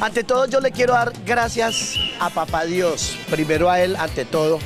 Ante todo yo le quiero dar gracias a Papá Dios, primero a Él ante todo,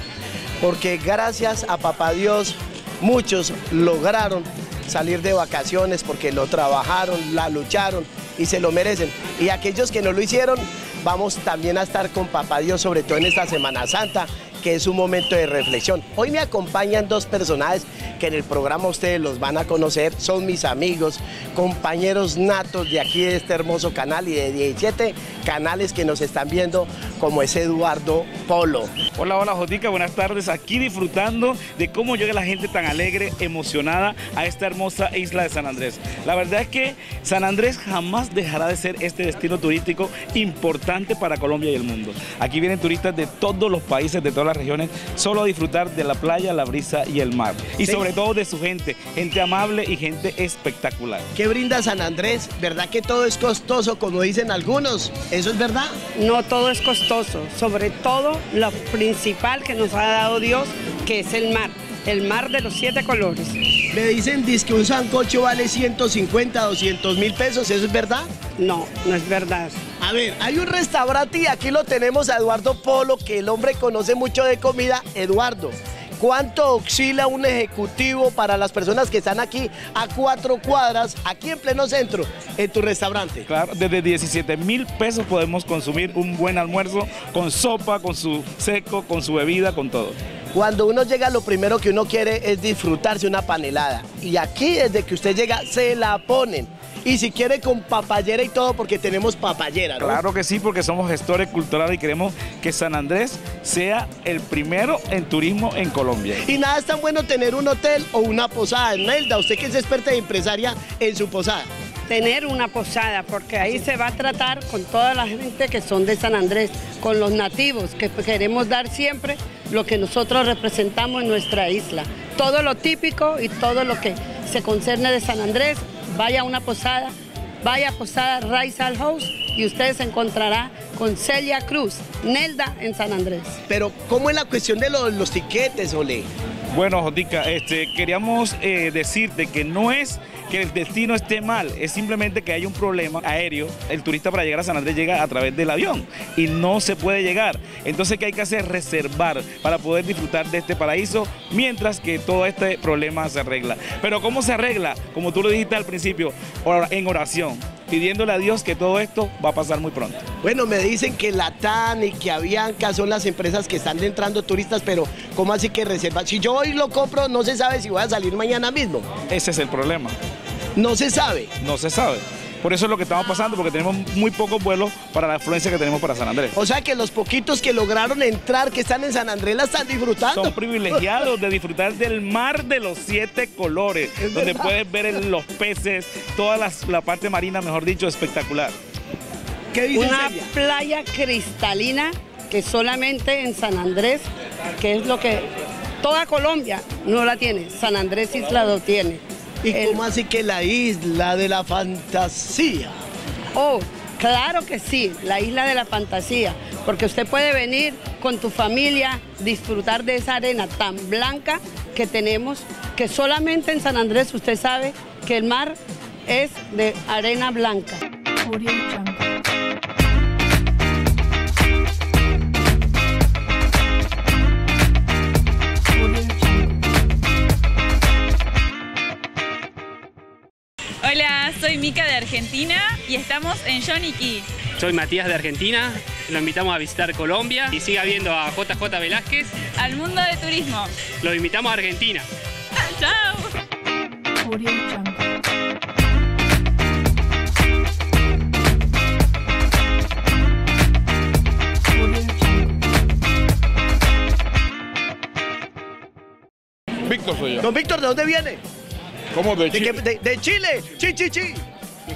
porque gracias a Papá Dios muchos lograron salir de vacaciones porque lo trabajaron, la lucharon y se lo merecen. Y aquellos que no lo hicieron, vamos también a estar con Papá Dios, sobre todo en esta Semana Santa, que es un momento de reflexión. Hoy me acompañan dos personajes que en el programa ustedes los van a conocer, son mis amigos, compañeros natos de aquí de este hermoso canal y de 17 canales que nos están viendo, como es Eduardo Polo. Hola, hola Jotica, buenas tardes, aquí disfrutando de cómo llega la gente tan alegre, emocionada a esta hermosa isla de San Andrés. La verdad es que San Andrés jamás dejará de ser este destino turístico importante para Colombia y el mundo. Aquí vienen turistas de todos los países, de todas las regiones, solo a disfrutar de la playa, la brisa y el mar. Y Sí. sobre todo de su gente, gente amable y gente espectacular. ¿Qué brinda San Andrés? ¿Verdad que todo es costoso, como dicen algunos? ¿Eso es verdad? No todo es costoso, sobre todo lo principal que nos ha dado Dios, que es el mar, el mar de los siete colores. Me dicen que un sancocho vale 150, 200 mil pesos, ¿eso es verdad? No, no es verdad. A ver, hay un restaurante y aquí lo tenemos a Eduardo Polo, que el hombre conoce mucho de comida. Eduardo, ¿cuánto oscila un ejecutivo para las personas que están aquí a cuatro cuadras, aquí en pleno centro, en tu restaurante? Claro, desde 17 mil pesos podemos consumir un buen almuerzo con sopa, con su seco, con su bebida, con todo. Cuando uno llega, lo primero que uno quiere es disfrutarse una panelada. Y aquí, desde que usted llega, se la ponen. Y si quiere con papayera y todo, porque tenemos papayera, ¿no? Claro que sí, porque somos gestores culturales y queremos que San Andrés sea el primero en turismo en Colombia. Y nada es tan bueno tener un hotel o una posada. Nelda, usted que es experta de empresaria en su posada. Tener una posada, porque ahí se va a tratar con toda la gente que son de San Andrés, con los nativos, que queremos dar siempre lo que nosotros representamos en nuestra isla. Todo lo típico y todo lo que se concerne de San Andrés, vaya a una posada, vaya a Posada Raizal House y usted se encontrará con Celia Cruz, Nelda en San Andrés. Pero, ¿cómo es la cuestión de los, los tiquetes, Ole? Bueno, Jotica, este, queríamos eh, decirte que no es que el destino esté mal, es simplemente que hay un problema aéreo. El turista para llegar a San Andrés llega a través del avión y no se puede llegar. Entonces, ¿qué hay que hacer? Reservar para poder disfrutar de este paraíso mientras que todo este problema se arregla. Pero ¿cómo se arregla? Como tú lo dijiste al principio, en oración, pidiéndole a Dios que todo esto va a pasar muy pronto. Bueno, me dicen que Latam y que Avianca son las empresas que están entrando turistas, pero ¿cómo así que reservan? Si yo hoy lo compro, no se sabe si voy a salir mañana mismo. Ese es el problema. No se sabe. No se sabe. Por eso es lo que estamos pasando, porque tenemos muy pocos vuelos para la afluencia que tenemos para San Andrés. O sea que los poquitos que lograron entrar, que están en San Andrés, la están disfrutando. Son privilegiados de disfrutar del mar de los siete colores, Es donde verdad. puedes ver el- los peces, toda la parte marina, mejor dicho, espectacular. ¿Qué dice Una playa cristalina que solamente en San Andrés, que es lo que toda Colombia no la tiene, San Andrés Isla lo tiene. ¿Y El- cómo así que la isla de la fantasía? Oh, claro que sí, la isla de la fantasía, porque usted puede venir con tu familia, disfrutar de esa arena tan blanca que tenemos, que solamente en San Andrés usted sabe que el mar es de arena blanca. Soy Mica de Argentina y estamos en Johnny Key. Soy Matías de Argentina, lo invitamos a visitar Colombia y siga viendo a JJ Velázquez, Al mundo de turismo. lo invitamos a Argentina. ¡Chao! Víctor soy yo. Don Víctor, ¿de dónde viene? ¿Cómo de ¿De, Chile? qué- de- de Chile. Chi, chi, chi.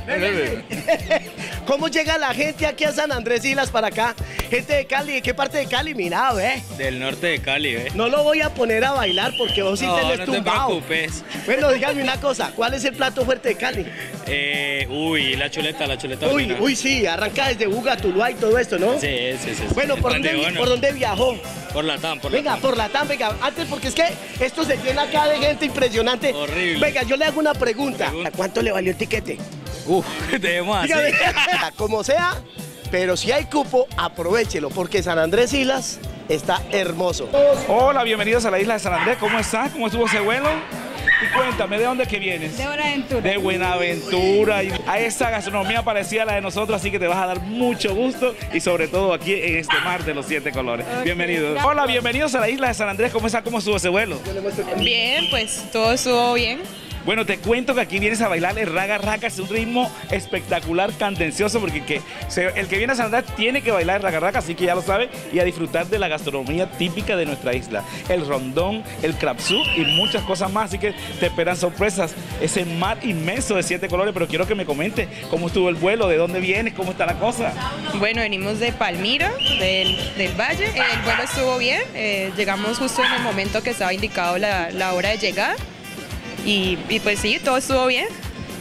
¿Cómo llega la gente aquí a San Andrés Islas para acá? Gente de Cali, ¿de qué parte de Cali? Mira, ve. Del norte de Cali, ¿eh? No lo voy a poner a bailar porque vos sí no, tenés no te tumbado. preocupes. Bueno, dígame una cosa, ¿cuál es el plato fuerte de Cali? Eh, uy, la chuleta, la chuleta. Uy, uy, sí, arranca desde Buga, Tuluá y todo esto, ¿no? Sí, sí, sí. sí. Bueno, ¿por dónde. ¿por dónde viajó? Por la TAM, por la Venga, TAM. por la TAM, venga, antes porque es que esto se llena acá de gente impresionante. Horrible. Venga, yo le hago una. Pregunta. ¿A cuánto le valió el tiquete? Uf, debemos así. Dígame, como sea, Pero si hay cupo, aprovechelo, porque San Andrés Islas está hermoso. Hola, bienvenidos a la isla de San Andrés. ¿Cómo estás? ¿Cómo estuvo ese vuelo? Y cuéntame, ¿de dónde que vienes? De Buenaventura. De Buenaventura. Y a esa gastronomía parecida a la de nosotros, así que te vas a dar mucho gusto y sobre todo aquí en este mar de los siete colores. Bienvenidos. Hola, bienvenidos a la isla de San Andrés. ¿Cómo está? ¿Cómo estuvo ese vuelo? Bien, pues todo estuvo bien. Bueno, te cuento que aquí vienes a bailar el raga raga, es un ritmo espectacular, candencioso, porque que se- el que viene a San tiene que bailar el raga raga, así que ya lo sabe, y a disfrutar de la gastronomía típica de nuestra isla. El rondón, el crapsú y muchas cosas más, así que te esperan sorpresas. Ese mar inmenso de siete colores, pero quiero que me comente cómo estuvo el vuelo, de dónde vienes, cómo está la cosa. Bueno, venimos de Palmira, del, del Valle. El vuelo estuvo bien. eh, llegamos justo en el momento que estaba indicado la, la hora de llegar. Y, pues sí, todo estuvo bien.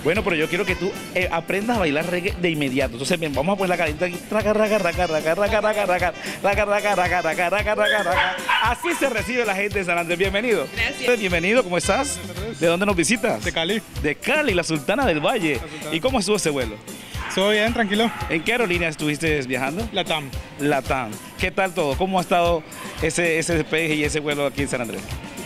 Bueno, pero yo quiero que tú eh, aprendas a bailar reggae de inmediato. Entonces, ven, vamos a poner la cadena aquí. Así se recibe la gente de San Andrés. Bienvenido. Gracias. Bienvenido, ¿cómo estás? ¿De dónde nos visitas? De Cali. De Cali, la Sultana del Valle. ¿Y cómo estuvo ese vuelo? Estuvo bien, tranquilo. ¿En qué aerolínea estuviste viajando? Latam. Latam. ¿Qué tal todo? ¿Cómo ha estado ese, ese peje y ese vuelo aquí en San Andrés?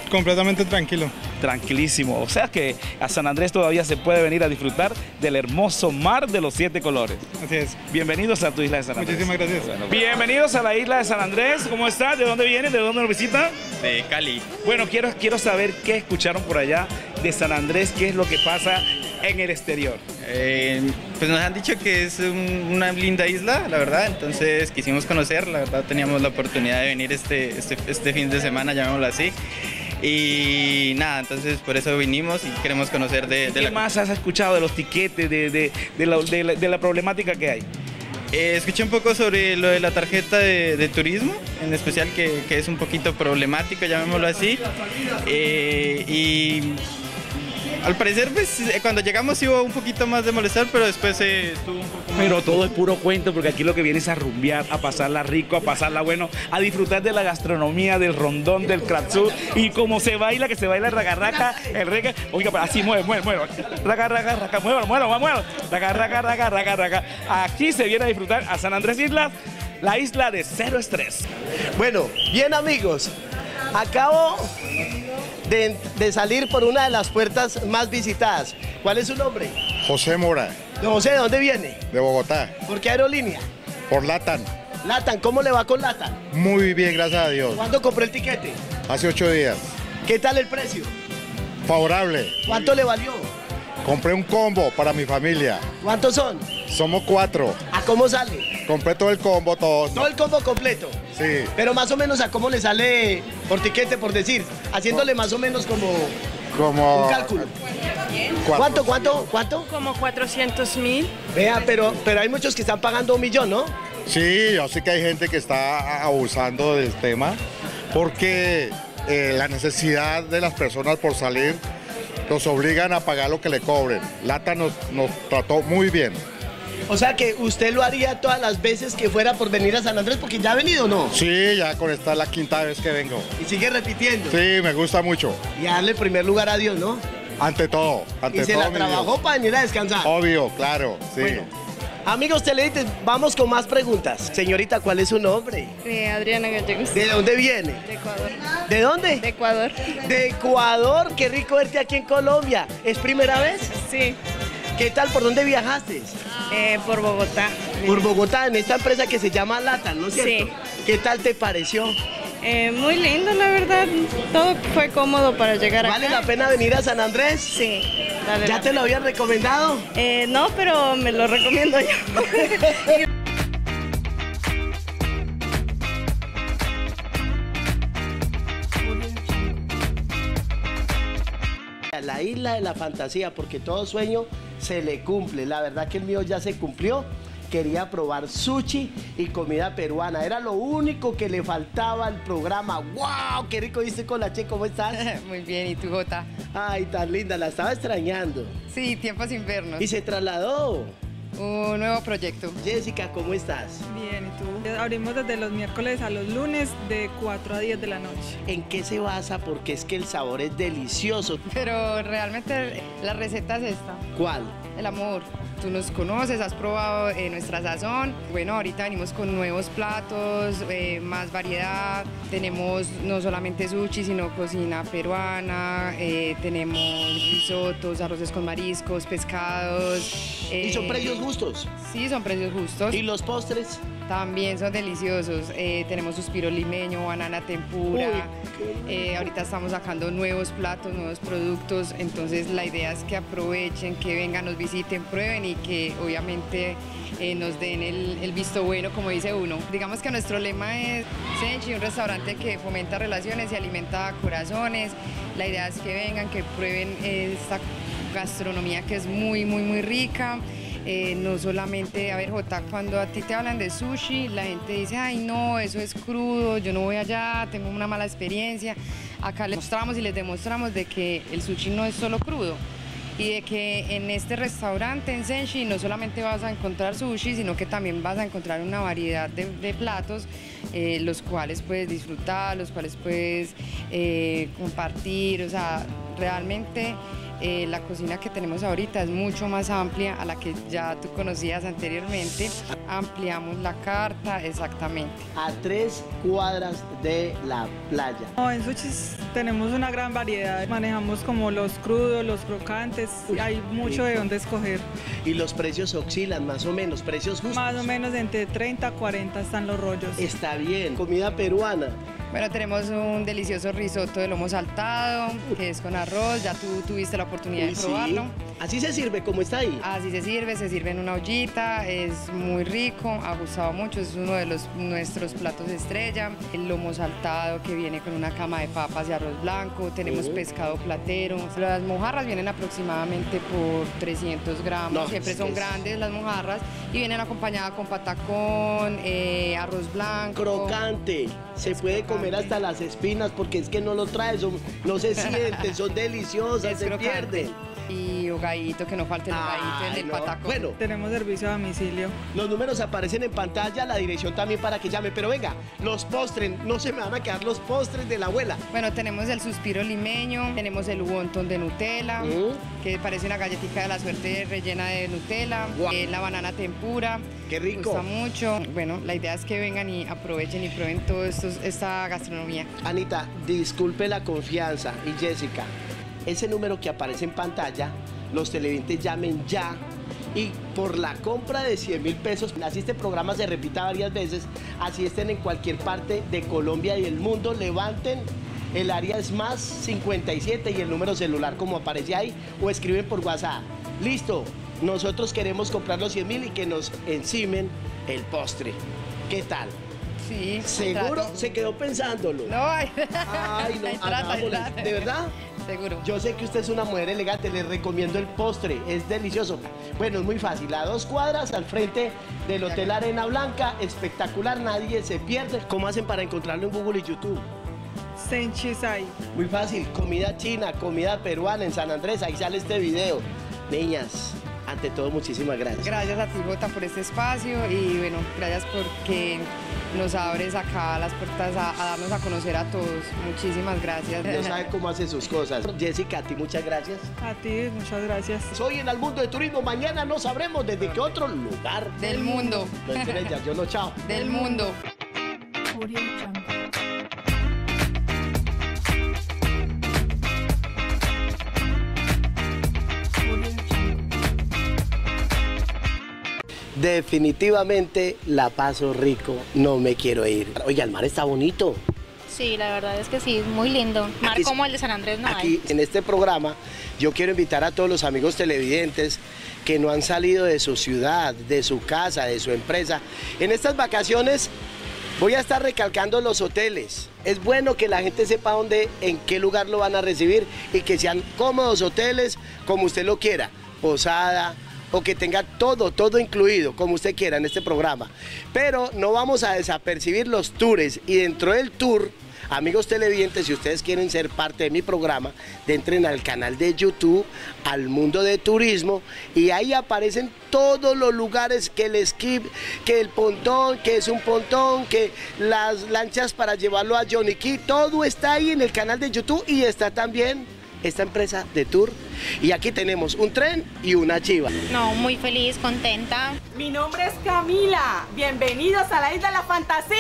Completamente tranquilo. Tranquilísimo. O sea que a San Andrés todavía se puede venir a disfrutar del hermoso mar de los siete colores. Así es. Bienvenidos a tu isla de San Andrés. Muchísimas gracias. Bienvenidos a la isla de San Andrés. ¿Cómo estás? ¿De dónde vienes? ¿De dónde nos visitan? De Cali. Bueno, quiero, quiero saber qué escucharon por allá de San Andrés, qué es lo que pasa en el exterior. Eh, pues nos han dicho que es un- una linda isla, la verdad, entonces quisimos conocer, la verdad teníamos la oportunidad de venir este, este, este fin de semana, llamémoslo así. Y nada, entonces por eso vinimos y queremos conocer de, de ¿Qué la... más has escuchado de los tiquetes, de, de- de la, la- problemática que hay? Eh, escuché un poco sobre lo de la tarjeta de, de turismo, en especial que, que es un poquito problemático, llamémoslo así. Eh, y al parecer, pues, eh, cuando llegamos sí hubo un poquito más de molestar, pero después eh, estuvo un poco más... Pero todo es puro cuento porque aquí lo que viene es a rumbear, a pasarla rico, a pasarla bueno, a disfrutar de la gastronomía, del rondón, del kratsu y como se baila, que se baila el ragarraca, el reggae. Oiga, pero así mueve, mueve, mueve. Raga, raga, raga, muévalo, muévalo, muévalo. Raga, raga, raga, raga, raga. Aquí se viene a disfrutar a San Andrés Islas, la isla de cero estrés. Bueno, bien amigos, acabo de, de salir por una de las puertas más visitadas. ¿Cuál es su nombre? José Mora, Don José, ¿de dónde viene? de Bogotá. ¿Por qué aerolínea? Por Latan. Latan, ¿cómo le va con Latan? Muy bien, gracias a Dios. ¿Cuándo compró el tiquete? Hace ocho días. ¿Qué tal el precio? Favorable. ¿Cuánto le valió? Compré un combo para mi familia. ¿Cuántos son? Somos cuatro. ¿A cómo sale? Compré todo el combo, todo. Todo el combo completo. Sí. Pero más o menos a cómo le sale por tiquete, por decir, haciéndole más o menos como Como. un cálculo. cuatro. ¿Cuánto, cuánto, cuánto? Como 400 mil. Vea, pero, pero hay muchos que están pagando un millón, ¿no? Sí, yo sé que hay gente que está abusando del tema porque eh, la necesidad de las personas por salir los obligan a pagar lo que le cobren. Lata nos, nos trató muy bien. O sea que usted lo haría todas las veces que fuera por venir a San Andrés, porque ya ha venido, ¿no? Sí, ya con esta es la quinta vez que vengo. Y sigue repitiendo. Sí, me gusta mucho. Y darle primer lugar a Dios, ¿no? Ante todo, ante y se todo. la trabajó Dios. para venir a descansar. Obvio, claro, sí. Bueno, amigos televidentes, vamos con más preguntas. Señorita, ¿cuál es su nombre? Adriana Gallegos. ¿De dónde viene? De Ecuador. ¿De dónde? De Ecuador. De Ecuador. Qué rico verte aquí en Colombia. ¿Es primera vez? Sí. ¿Qué tal? ¿Por dónde viajaste? Eh, por Bogotá. Por Bogotá, en esta empresa que se llama Latan, ¿no es cierto? Sí. ¿Qué tal te pareció? Eh, muy lindo, la verdad. Todo fue cómodo para llegar ¿Vale acá. la pena venir a San Andrés? Sí. vale ¿Ya te lo habían recomendado? Eh, no, pero me lo recomiendo yo. La isla de la fantasía, porque todo sueño se le cumple. La verdad que el mío ya se cumplió. Quería probar sushi y comida peruana. Era lo único que le faltaba al programa. ¡Wow! ¡Qué rico viste con la Che! ¿Cómo estás? Muy bien, ¿y tú, Jota? Ay, tan linda. La estaba extrañando. Sí, tiempos sin vernos. Y se trasladó. Un nuevo proyecto. Jessica, ¿cómo estás? Bien, ¿y tú? Abrimos desde los miércoles a los lunes de 4 a 10 de la noche. ¿En qué se basa? Porque es que el sabor es delicioso. Pero realmente la receta es esta, ¿Cuál? el amor. Tú nos conoces, has probado eh, nuestra sazón. Bueno, ahorita venimos con nuevos platos, eh, más variedad. Tenemos no solamente sushi, sino cocina peruana, eh, tenemos risotos, arroces con mariscos, pescados. ¿Y son precios justos? Sí, son precios justos. ¿Y los postres? También son deliciosos. Eh, tenemos suspiro limeño, banana tempura. Eh, ahorita estamos sacando nuevos platos, nuevos productos. Entonces la idea es que aprovechen, que vengan, nos visiten, prueben y que obviamente eh, nos den el, el visto bueno, como dice uno. Digamos que nuestro lema es Senchi, un restaurante que fomenta relaciones y alimenta corazones. La idea es que vengan, que prueben esta gastronomía que es muy, muy, muy rica. Eh, no solamente, a ver Jota, cuando a ti te hablan de sushi, la gente dice, ay no, eso es crudo, yo no voy allá, tengo una mala experiencia. Acá les mostramos y les demostramos de que el sushi no es solo crudo y de que en este restaurante en Senshi no solamente vas a encontrar sushi, sino que también vas a encontrar una variedad de, platos, eh, los cuales puedes disfrutar, los cuales puedes eh, compartir, o sea, realmente eh, la cocina que tenemos ahorita es mucho más amplia a la que ya tú conocías anteriormente. Ampliamos la carta, exactamente. A tres cuadras de la playa. No, en sushis tenemos una gran variedad. Manejamos como los crudos, los crocantes. Hay mucho de dónde escoger. Y los precios oscilan más o menos, precios justos. Más o menos entre 30 a 40 están los rollos. Está bien. Comida peruana. Bueno, tenemos un delicioso risotto de lomo saltado, que es con arroz. Ya tú tuviste la oportunidad Uy, de sí. Así se sirve, como está ahí. Así se sirve, se sirve en una ollita, es muy rico, ha gustado mucho, es uno de los, nuestros platos estrella. El lomo saltado que viene con una cama de papas y arroz blanco, tenemos pescado platero. Las mojarras vienen aproximadamente por 300 gramos, No, siempre son es- grandes las mojarras y vienen acompañadas con patacón, eh, arroz blanco. Crocante. Se puede comer hasta las espinas porque es que no lo trae, son- no se sienten, son deliciosas, Es se crocante. pierden. Y hogadito, que no falte el hogadito, el no. patacón. Bueno, Tenemos servicio a domicilio. los números aparecen en pantalla, la dirección también para que llame. Pero venga, los postres, no se me van a quedar los postres de la abuela. Bueno, tenemos el suspiro limeño, tenemos el wonton de Nutella, Mm. que parece una galletita de la suerte rellena de Nutella, Guau. eh, la banana tempura. Qué rico. Gusta mucho. Bueno, la idea es que vengan y aprovechen y prueben toda esta gastronomía. Anita, disculpe la confianza. Y Jessica, ese número que aparece en pantalla, los televidentes llamen ya. Y por la compra de 100 mil pesos, así este programa se repita varias veces, así estén en cualquier parte de Colombia y el mundo, levanten el área es más 57 y el número celular como aparece ahí o escriben por WhatsApp. Listo, nosotros queremos comprar los 100 mil y que nos encimen el postre. ¿Qué tal? Sí. ¿Seguro? Se quedó pensándolo. No, ay, Ay, no, Ay, trata, hagámosle. trata. ¿De verdad? Seguro. Yo sé que usted es una mujer elegante, les recomiendo el postre, es delicioso. Bueno, es muy fácil, a dos cuadras al frente del Hotel Arena Blanca, espectacular, nadie se pierde. ¿Cómo hacen para encontrarlo en Google y YouTube? Senchisai. Muy fácil, comida china, comida peruana en San Andrés, ahí sale este video. Niñas, ante todo, muchísimas gracias. Gracias a ti, Jota, por este espacio y bueno, gracias porque nos abres acá las puertas a, a darnos a conocer a todos. Muchísimas gracias. No sabe cómo hace sus cosas. Jessica, a ti muchas gracias. A ti, muchas gracias. Soy en el mundo de turismo. Mañana no sabremos desde qué otro lugar Del mundo. Estrellas, yo no, chao. Del mundo. Definitivamente la paso rico, no me quiero ir. Oye, el mar está bonito. Sí, la verdad es que sí, muy lindo. Mar Aquí- como el de San Andrés no Aquí hay. en este programa yo quiero invitar a todos los amigos televidentes que no han salido de su ciudad, de su casa, de su empresa. En estas vacaciones voy a estar recalcando los hoteles. Es bueno que la gente sepa dónde, en qué lugar lo van a recibir y que sean cómodos hoteles como usted lo quiera. Posada, o que tenga todo, todo incluido, como usted quiera en este programa. Pero no vamos a desapercibir los tours y dentro del tour, amigos televidentes, si ustedes quieren ser parte de mi programa, entren al canal de YouTube, al mundo de turismo, y ahí aparecen todos los lugares que el esquí, que el pontón, que es un pontón, que las lanchas para llevarlo a Johnny Key, todo está ahí en el canal de YouTube y está también esta empresa de tour y aquí tenemos un tren y una chiva. No, muy feliz, contenta. Mi nombre es Camila. Bienvenidos a la Isla de la Fantasía.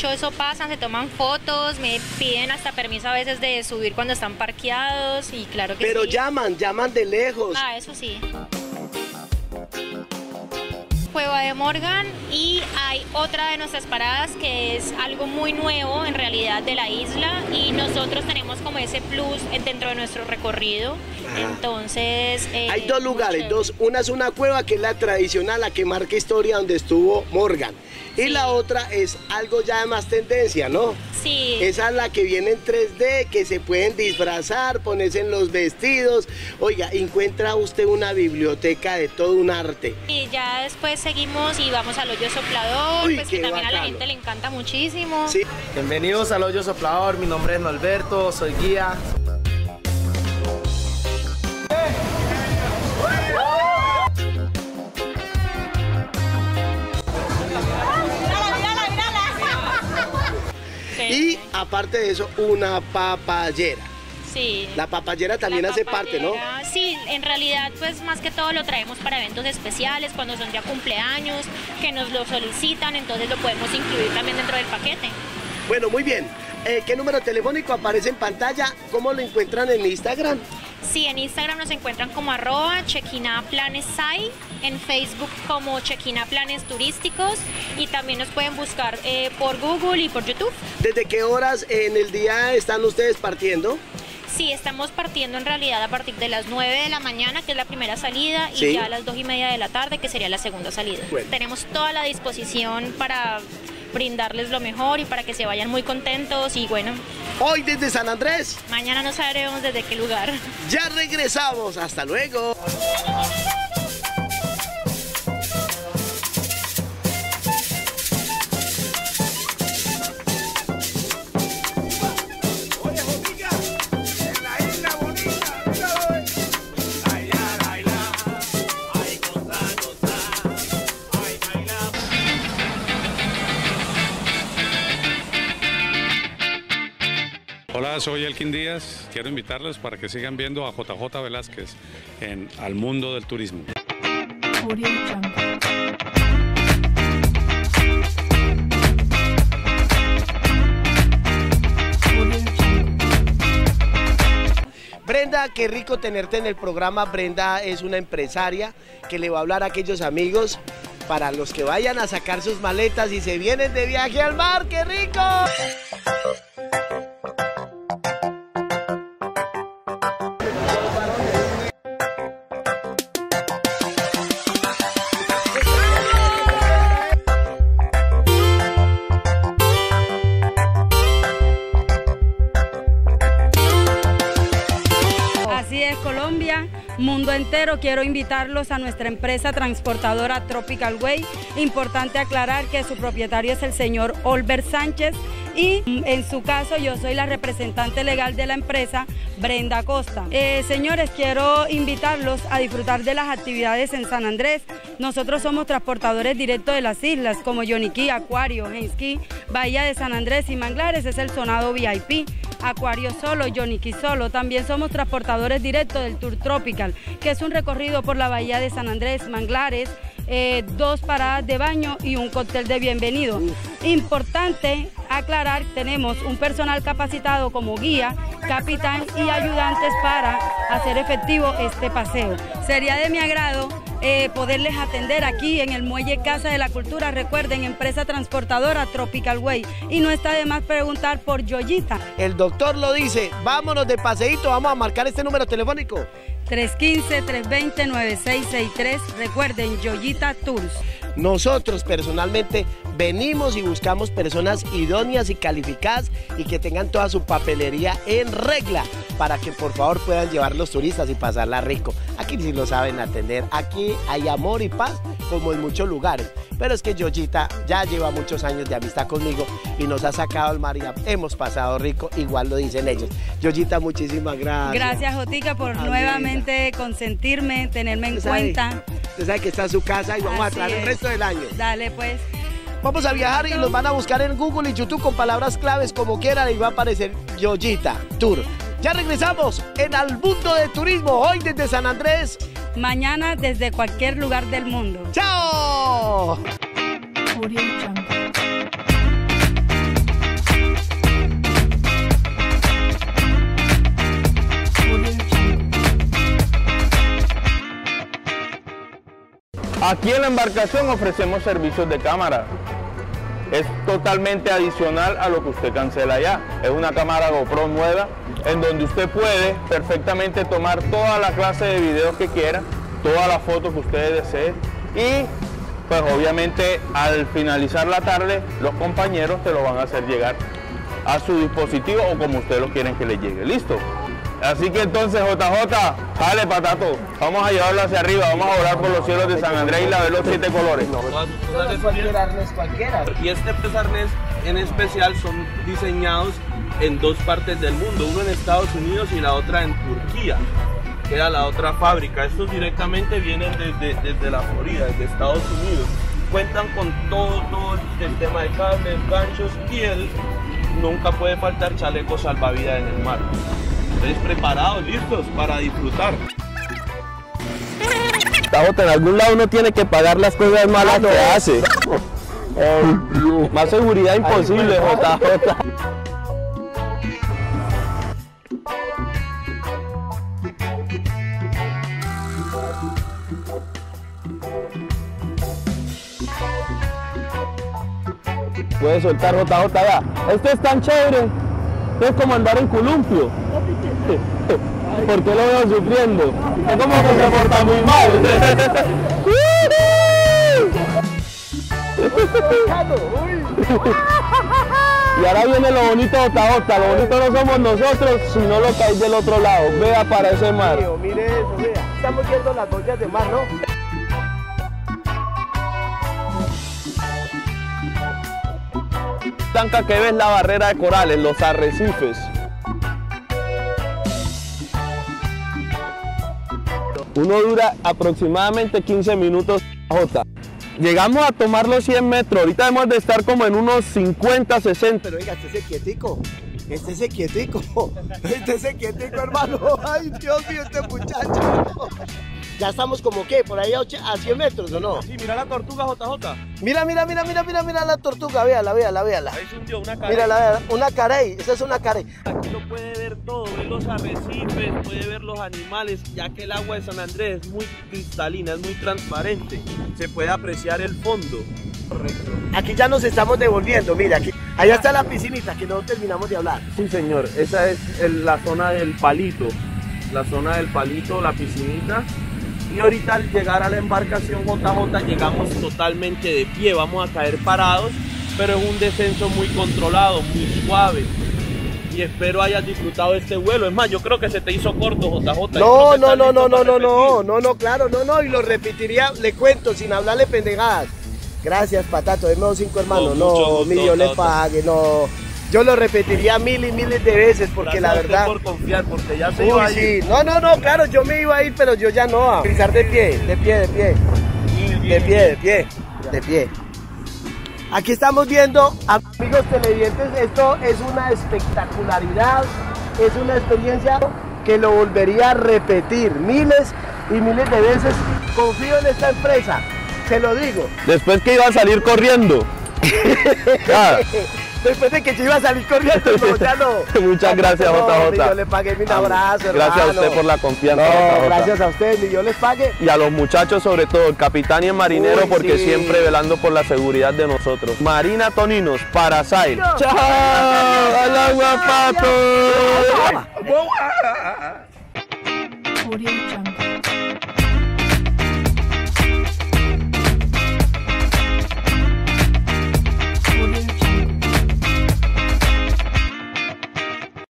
Dicho, eso pasa, se toman fotos, me piden hasta permiso a veces de subir cuando están parqueados y claro que Pero sí. llaman, llaman de lejos. Ah, eso sí. Cueva de Morgan y hay otra de nuestras paradas que es algo muy nuevo en realidad de la isla y nosotros tenemos como ese plus dentro de nuestro recorrido. Entonces... eh, Hay dos lugares, dos. Una es una cueva que es la tradicional, la que marca historia donde estuvo Morgan. Y la otra es algo ya de más tendencia, ¿no? Sí. Esa es la que viene en 3D, que se pueden disfrazar, ponerse en los vestidos. Oiga, encuentra usted una biblioteca de todo un arte. Y ya después seguimos y vamos al hoyo soplador, Uy, pues que también a la gente le encanta muchísimo. Bienvenidos al Hoyo Soplador, mi nombre es Norberto, soy guía. Y aparte de eso, una papayera. Sí. La papayera también La hace parte, ¿no? Sí, en realidad pues más que todo lo traemos para eventos especiales, cuando son ya cumpleaños, que nos lo solicitan, entonces lo podemos incluir también dentro del paquete. Bueno, muy bien. Eh, ¿Qué número telefónico aparece en pantalla? ¿Cómo lo encuentran en Instagram? Sí, en Instagram nos encuentran como arroba Chequina Planes Sai, en Facebook como Chequina Planes Turísticos y también nos pueden buscar eh, por Google y por YouTube. ¿Desde qué horas en el día están ustedes partiendo? Sí, estamos partiendo en realidad a partir de las 9 de la mañana, que es la primera salida, y Sí. ya a las 2 y media de la tarde, que sería la segunda salida. Bueno. Tenemos toda la disposición para brindarles lo mejor y para que se vayan muy contentos y bueno, Hoy desde San Andrés. mañana no sabremos desde qué lugar. Ya regresamos. Hasta luego. Soy Elkin Díaz. Quiero invitarlos para que sigan viendo a JJ Velázquez en Al Mundo del Turismo. Brenda, qué rico tenerte en el programa. Brenda es una empresaria que le va a hablar a aquellos amigos para los que vayan a sacar sus maletas y se vienen de viaje al mar. ¡Qué rico! Quiero invitarlos a nuestra empresa transportadora Tropical Way. Importante aclarar que su propietario es el señor Olbert Sánchez y mm, en su caso yo soy la representante legal de la empresa, Brenda Costa. Eh, señores, quiero invitarlos a disfrutar de las actividades en San Andrés. Nosotros somos transportadores directos de las islas como Yoniquí, Acuario, Genski, Bahía de San Andrés y Manglares, es el sonado VIP. Acuario Solo, Yoniquí Solo. También somos transportadores directos del Tour Tropical, que es un recorrido por la bahía de San Andrés, Manglares, eh, dos paradas de baño y un cóctel de bienvenido. Importante aclarar, tenemos un personal capacitado como guía, capitán y ayudantes para hacer efectivo este paseo. Sería de mi agrado eh, poderles atender aquí en el Muelle Casa de la Cultura. Recuerden, empresa transportadora Tropical Way. Y no está de más preguntar por Yoyita. El doctor lo dice. Vámonos de paseíto. Vamos a marcar este número telefónico. 315-320-9663. Recuerden, Yoyita Tours. Nosotros personalmente venimos y buscamos personas idóneas y calificadas y que tengan toda su papelería en regla para que por favor puedan llevar los turistas y pasarla rico. Aquí sí lo saben atender, aquí hay amor y paz como en muchos lugares. Pero es que Yoyita ya lleva muchos años de amistad conmigo y nos ha sacado al mar y hemos pasado rico, igual lo dicen ellos. Yoyita, muchísimas gracias. Gracias, Jotica, por nuevamente consentirme, tenerme en Usted sabe- cuenta. Usted sabe que está en su casa y vamos a traer el es. resto del año. Dale, pues. Vamos a viajar y nos van a buscar en Google y YouTube con palabras claves como quieran y va a aparecer Yoyita Tour. Ya regresamos en Al Mundo de Turismo, hoy desde San Andrés. Mañana desde cualquier lugar del mundo. ¡Chao! Aquí en la embarcación ofrecemos servicios de cámara. Es totalmente adicional a lo que usted cancela allá. Es una cámara GoPro nueva en donde usted puede perfectamente tomar toda la clase de videos que quiera, todas las fotos que usted desee y pues obviamente al finalizar la tarde los compañeros te lo van a hacer llegar a su dispositivo o como ustedes lo quieren que le llegue. ¿Listo? Así que entonces JJ, dale patato, vamos a llevarlo hacia arriba, vamos a volar por los cielos de San Andrés y la ver los siete colores. Y este pues, arnés en especial son diseñados en dos partes del mundo, uno en Estados Unidos y la otra en Turquía, que era la otra fábrica. Estos directamente vienen desde, desde la Florida, desde Estados Unidos. Cuentan con todo, todo el sistema de cables, ganchos y él nunca puede faltar chalecos salvavidas en el mar. Entonces preparados, listos para disfrutar. Tajota, en algún lado uno tiene que pagar las cosas malas que hace. Más seguridad imposible, JJ. Puede soltar JJ, vea. Este es tan chévere. Es como andar en columpio. ¿Por qué lo veo sufriendo? Es como que se porta muy mal. Y ahora viene lo bonito de Otaota. Lo bonito no somos nosotros, sino lo que hay del otro lado. Vea para ese mar. Mío, mire eso, vea. Estamos viendo las boyas de mar, ¿no? Blanca que ves la barrera de corales, los arrecifes. Uno dura aproximadamente 15 minutos J. Llegamos a tomar los 100 metros, ahorita debemos de estar como en unos 50, 60. Pero oiga, este quietico. Este es quietico. Este es quietico, hermano. Ay, Dios mío, este muchacho. Ya estamos como que por ahí a och- a 100 metros, ¿o no? Sí, mira la tortuga JJ. Mira, mira, mira, mira, mira, mira la tortuga, véala, véala, véala. Ahí se hundió una cara. Mira, la, una carey, esa es una carey. Aquí lo puede los arrecifes, puede ver los animales, ya que el agua de San Andrés es muy cristalina, es muy transparente. Se puede apreciar el fondo. Aquí ya nos estamos devolviendo, mira, aquí, allá está la piscinita que no terminamos de hablar. Sí, señor, esa es el- la zona del palito. La zona del palito, la piscinita. Y ahorita al llegar a la embarcación JJ llegamos totalmente de pie, vamos a caer parados, pero es un descenso muy controlado, muy suave. Y espero hayas disfrutado este vuelo. Es más, yo creo que se te hizo corto, JJ. No, no, no, no, no, no, no, no, no, claro, no, no, y lo repetiría, le cuento, sin hablarle pendejadas. Gracias, Patato, de nuevo cinco hermanos, no, gusto, mi Dios le pague, no. Yo lo repetiría mil y miles de veces porque Gracias la verdad... por confiar, porque ya se Uy, iba a ir. sí, no, no, no, claro, yo me iba a ir, pero yo ya no, a pisar de pie, de pie, de pie, de pie, de pie, de pie. Aquí estamos viendo, amigos televidentes, esto es una espectacularidad, es una experiencia que lo volvería a repetir miles y miles de veces. Confío en esta empresa, se lo digo. Después que iba a salir corriendo. Ah. Después de que yo iba a salir corriendo, no, ya no. Muchas gracias, No, JJ. ni Yo le pagué mi abrazo, hermano. Gracias a usted por la confianza, No, JJ. gracias a usted, ni yo les pague. Y a los muchachos sobre todo, el capitán y el marinero, Uy, porque sí. siempre velando por la seguridad de nosotros. Marina Toninos, Parasail. ¡Chao! ¡Al agua, pato!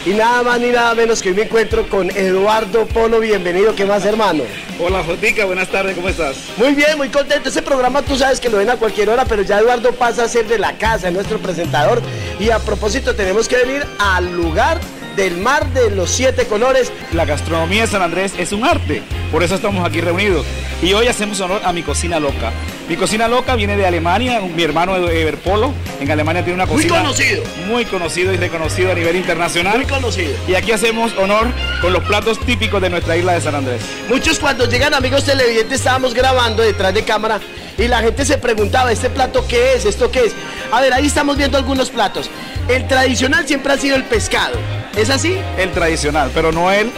Y nada más ni nada menos que hoy me encuentro con Eduardo Polo. Bienvenido, ¿qué más, hermano? Hola, Jotica, buenas tardes, ¿cómo estás? Muy bien, muy contento. Ese programa tú sabes que lo ven a cualquier hora, pero ya Eduardo pasa a ser de la casa, es nuestro presentador. Y a propósito, tenemos que venir al lugar del mar de los siete colores. La gastronomía de San Andrés es un arte, por eso estamos aquí reunidos. Y hoy hacemos honor a mi cocina loca. Mi cocina loca viene de Alemania, mi hermano Ever Polo. En Alemania tiene una Muy cocina conocido. muy conocido y reconocido a nivel internacional. Muy conocido. Y aquí hacemos honor con los platos típicos de nuestra isla de San Andrés. Muchos cuando llegan amigos televidentes estábamos grabando detrás de cámara y la gente se preguntaba, ¿este plato qué es? ¿Esto qué es? A ver, ahí estamos viendo algunos platos. El tradicional siempre ha sido el pescado. ¿Es así? El tradicional, pero no el,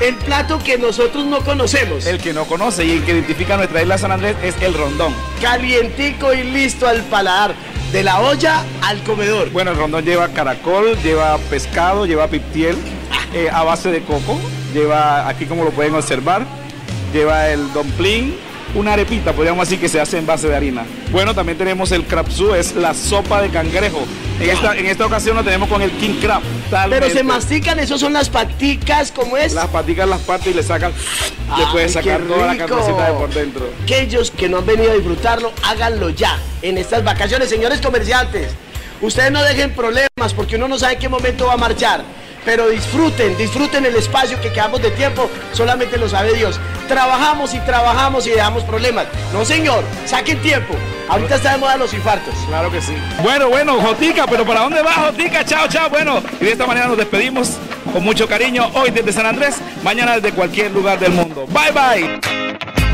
El plato que nosotros no conocemos. el que no conoce y el que identifica nuestra isla San Andrés es el rondón. Calientico y listo al paladar. De la olla al comedor. Bueno, el rondón lleva caracol, lleva pescado, lleva piptiel eh, a base de coco, lleva, aquí como lo pueden observar, lleva el dumpling, una arepita, podríamos decir que se hace en base de harina. Bueno, también tenemos el krapsu, es la sopa de cangrejo. En esta, en esta ocasión lo tenemos con el king crab. Pero se mastican, esos son las paticas, ¿cómo es? Las paticas las partes y le sacan, le Ay, pueden sacar toda la carnecita de por dentro. Aquellos que no han venido a disfrutarlo, háganlo ya, en estas vacaciones, señores comerciantes. Ustedes no dejen problemas porque uno no sabe en qué momento va a marchar. Pero disfruten, disfruten el espacio que quedamos de tiempo, solamente lo sabe Dios. Trabajamos y trabajamos y dejamos problemas. No, señor, saquen tiempo. Ahorita está de moda los infartos. Claro que sí. Bueno, bueno, Jotica, pero ¿para dónde va Jotica? Chao, chao. Bueno, y de esta manera nos despedimos con mucho cariño hoy desde San Andrés, mañana desde cualquier lugar del mundo. Bye, bye.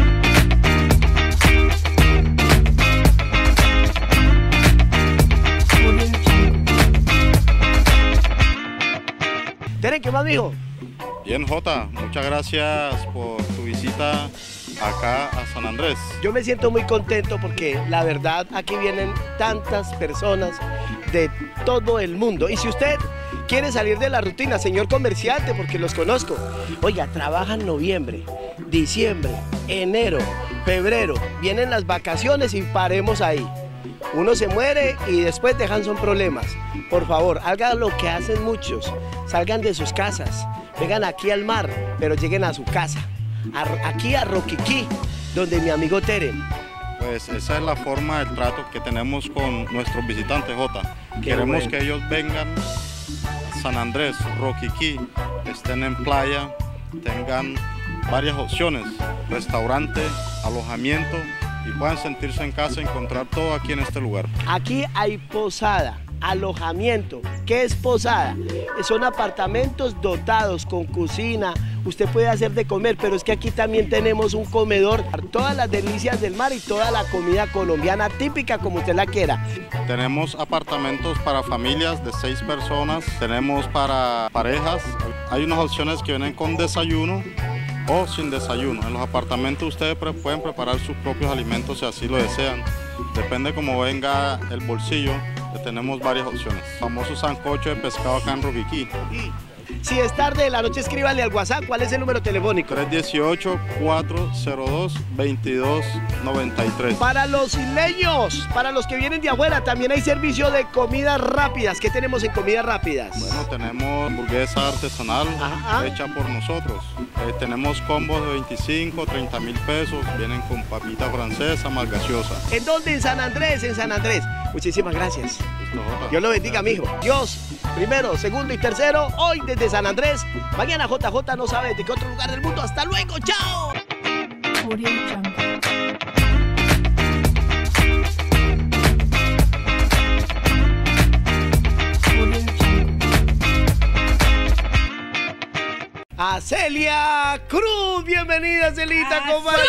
Tere, ¿qué más dijo? Bien, Jota, muchas gracias por tu visita acá a San Andrés. Yo me siento muy contento porque la verdad aquí vienen tantas personas de todo el mundo. Y si usted quiere salir de la rutina, señor comerciante, porque los conozco, oiga, trabajan noviembre, diciembre, enero, febrero, vienen las vacaciones y paremos ahí. Uno se muere y después dejan son problemas. Por favor, hagan lo que hacen muchos. Salgan de sus casas, vengan aquí al mar, pero lleguen a su casa. A- aquí a Roquiquí, donde mi amigo Tere. Pues esa es la forma del trato que tenemos con nuestros visitantes, Jota. Qué Queremos bueno. que ellos vengan a San Andrés, Roquiquí, estén en playa, tengan varias opciones, restaurante, alojamiento y puedan sentirse en casa, encontrar todo aquí en este lugar. Aquí hay posada, alojamiento. ¿Qué es posada? Son apartamentos dotados con cocina. Usted puede hacer de comer, pero es que aquí también tenemos un comedor, todas las delicias del mar y toda la comida colombiana típica como usted la quiera. Tenemos apartamentos para familias de seis personas, tenemos para parejas, hay unas opciones que vienen con desayuno o sin desayuno. En los apartamentos ustedes pueden preparar sus propios alimentos si así lo desean. Depende cómo venga el bolsillo, tenemos varias opciones. Famoso sancocho de pescado acá en Rubiquí. Si es tarde de la noche, escríbale al WhatsApp. ¿Cuál es el número telefónico? 318-402-2293. Para los isleños, para los que vienen de afuera, también hay servicio de comidas rápidas. ¿Qué tenemos en comidas rápidas? Bueno, tenemos hamburguesa artesanal Ajá. hecha por nosotros. Eh, tenemos combos de 25, 30 mil pesos. Vienen con papita francesa, más gaseosa. ¿En dónde? En San Andrés, en San Andrés. Muchísimas gracias. Dios lo bendiga, mijo. Dios, primero, segundo y tercero, hoy desde San Andrés. Mañana JJ no sabe de qué otro lugar del mundo. Hasta luego, chao. A Celia Cruz, bienvenida Celita, comadre.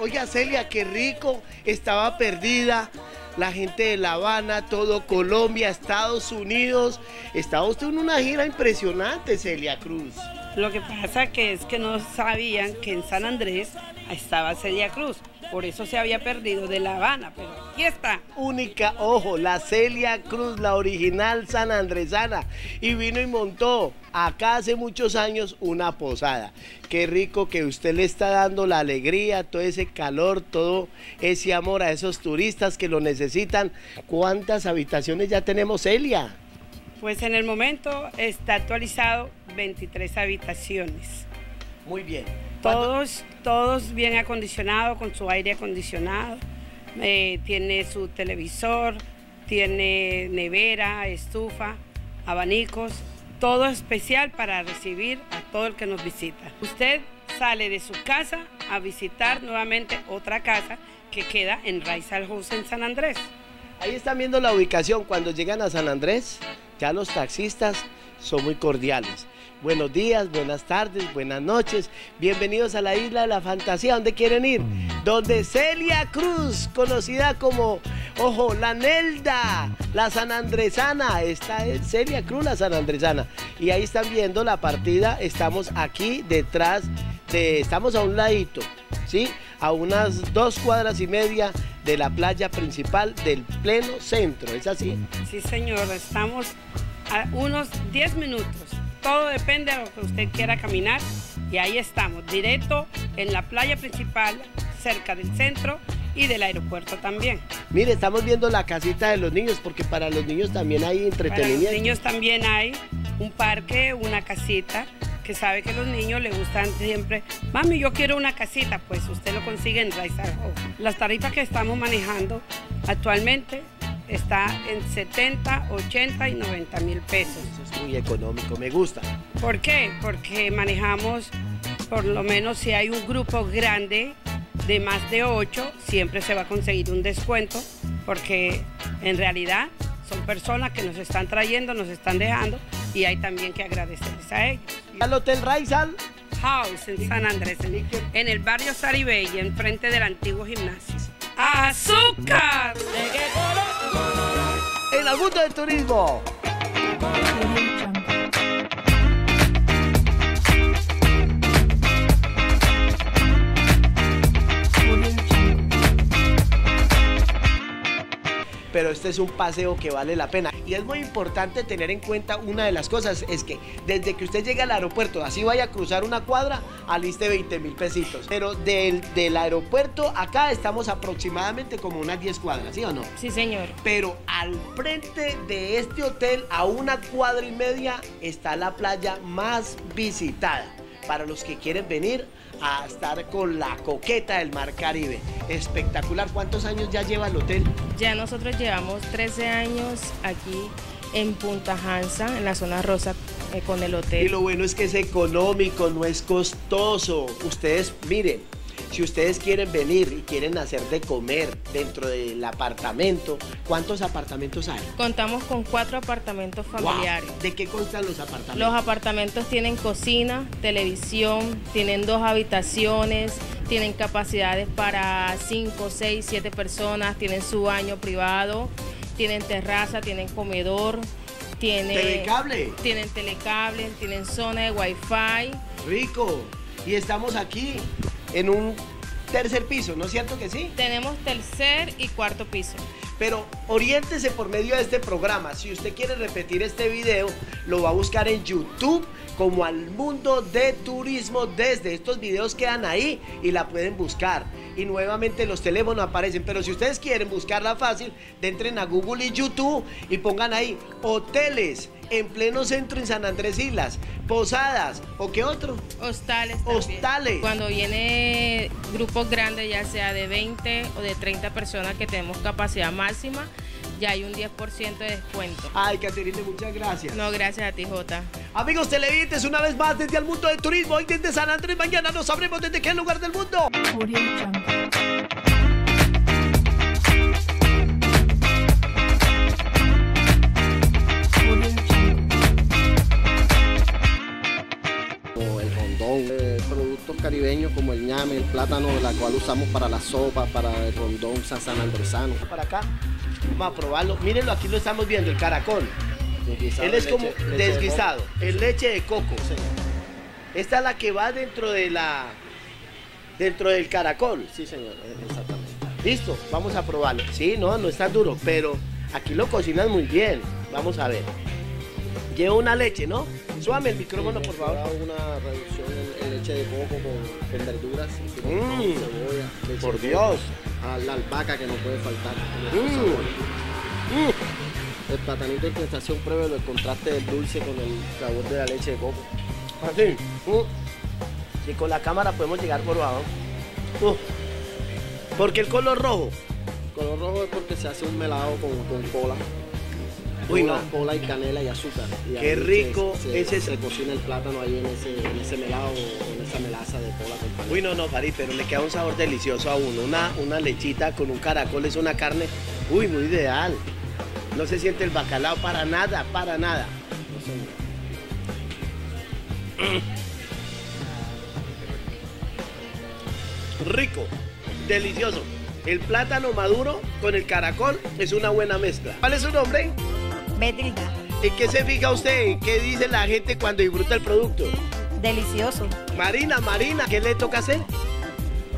Oiga, Celia, qué rico. Estaba perdida. La gente de La Habana, todo Colombia, Estados Unidos. Estaba usted en una gira impresionante, Celia Cruz. Lo que pasa que es que no sabían que en San Andrés estaba Celia Cruz. Por eso se había perdido de La Habana, pero aquí está. Única, ojo, la Celia Cruz, la original sanandresana. Y vino y montó acá hace muchos años una posada. Qué rico que usted le está dando la alegría, todo ese calor, todo ese amor a esos turistas que lo necesitan. ¿Cuántas habitaciones ya tenemos, Celia? Pues en el momento está actualizado 23 habitaciones. Muy bien. Todos, todos bien acondicionados, con su aire acondicionado. Eh, tiene su televisor, tiene nevera, estufa, abanicos, todo especial para recibir a todo el que nos visita. Usted sale de su casa a visitar nuevamente otra casa que queda en Raizal House en San Andrés. Ahí están viendo la ubicación. Cuando llegan a San Andrés, ya los taxistas son muy cordiales. Buenos días, buenas tardes, buenas noches. Bienvenidos a la isla de la fantasía. ¿Dónde quieren ir? Donde Celia Cruz, conocida como, ojo, la Nelda, la sanandresana. Esta es Celia Cruz, la sanandresana. Y ahí están viendo la partida. Estamos aquí detrás de, estamos a un ladito, ¿sí? A unas dos cuadras y media de la playa principal del pleno centro. ¿Es así? Sí, señor, estamos a unos 10 minutos. Todo depende de lo que usted quiera caminar. Y ahí estamos, directo en la playa principal, cerca del centro y del aeropuerto también. Mire, estamos viendo la casita de los niños, porque para los niños también hay Para los entretenimiento. niños también hay un parque, una casita, que sabe que los niños les gustan siempre. Mami, yo quiero una casita, pues usted lo consigue en Home. Las tarifas que estamos manejando actualmente está en 70, 80 y 90 mil pesos. Es muy económico, me gusta. ¿Por qué? Porque manejamos, por lo menos si hay un grupo grande de más de 8, siempre se va a conseguir un descuento, porque en realidad son personas que nos están trayendo, nos están dejando, y hay también que agradecerles a ellos. Al Hotel Raizal House en San Andrés, en, en el barrio Saribey, enfrente del antiguo gimnasio. ¡Azúcar! En el mundo del turismo. Pero este es un paseo que vale la pena. Y es muy importante tener en cuenta una de las cosas, es que desde que usted llegue al aeropuerto, así vaya a cruzar una cuadra, aliste 20 mil pesitos. Pero del, del aeropuerto acá estamos aproximadamente como unas 10 cuadras, ¿sí o no? Sí, señor. Pero al frente de este hotel, a una cuadra y media, está la playa más visitada. Para los que quieren venir a estar con la coqueta del Mar Caribe. Espectacular. ¿Cuántos años ya lleva el hotel? Ya nosotros llevamos 13 años aquí en Punta Hansa, en la zona rosa, eh, con el hotel. Y lo bueno es que es económico, no es costoso. Ustedes, miren, si ustedes quieren venir y quieren hacer de comer dentro del apartamento, ¿cuántos apartamentos hay? Contamos con cuatro apartamentos familiares. Wow. ¿De qué constan los apartamentos? Los apartamentos tienen cocina, televisión, tienen dos habitaciones, tienen capacidades para 5, 6, 7 personas, tienen su baño privado, tienen terraza, tienen comedor, tienen ¿Telecable? tienen telecable, tienen zona de wifi. Rico. Y estamos aquí en un tercer piso, ¿no es cierto que sí? Tenemos tercer y cuarto piso. Pero oriéntese por medio de este programa. Si usted quiere repetir este video, lo va a buscar en YouTube como al mundo de turismo desde. Estos videos quedan ahí y la pueden buscar. Y nuevamente los teléfonos aparecen. Pero si ustedes quieren buscarla fácil, entren a Google y YouTube y pongan ahí hoteles en pleno centro en San Andrés Islas, posadas o qué otro. Hostales. también. Hostales. Cuando viene grupos grandes, ya sea de 20 o de 30 personas que tenemos capacidad máxima, ya hay un 10% de descuento. Ay, Caterina, muchas gracias. No, gracias a ti, Jota. Amigos televidentes, una vez más desde el mundo del turismo, hoy desde San Andrés, mañana no sabremos desde qué lugar del mundo. Caribeños como el ñame, el plátano, la cual usamos para la sopa, para el rondón san sanandresano. Para acá, vamos a probarlo. Mírenlo, aquí lo estamos viendo, el caracol. Desguisado Él es como leche- leche de desguisado, es leche de coco. Esta es la que va dentro de la dentro del caracol. Sí, señor, eh, exactamente. Listo, vamos a probarlo. Sí, no, no está duro, pero aquí lo cocinas muy bien. Vamos a ver. Lleva una leche, ¿no? Súbame el micrófono, por favor. Una reducción en, leche de coco con, con verduras, y con Mm. cebolla, leche Por de Dios. coco, a la albahaca que no puede faltar. Mm. sabores. El platanito en presentación pruébelo, el contraste del dulce con el sabor de la leche de coco. Así. Uh. Si con la cámara podemos llegar por abajo. Uh. ¿Por qué el color rojo? Color rojo es porque se hace un melado con, con cola. Uy, cola, no. cola y canela y azúcar. Y Qué rico se, se- es se cocina el plátano ahí en ese, en ese melado o en esa melaza de cola con panela. Uy, no, no, Farid, pero le queda un sabor delicioso a uno. Una, una lechita con un caracol es una carne, uy, muy ideal. No se siente el bacalao para nada, para nada. Rico, delicioso. El plátano maduro con el caracol es una buena mezcla. ¿Cuál es su nombre? ¿En qué se fija usted? ¿En qué dice la gente cuando disfruta el producto? Delicioso. Marina, Marina, ¿qué le toca hacer?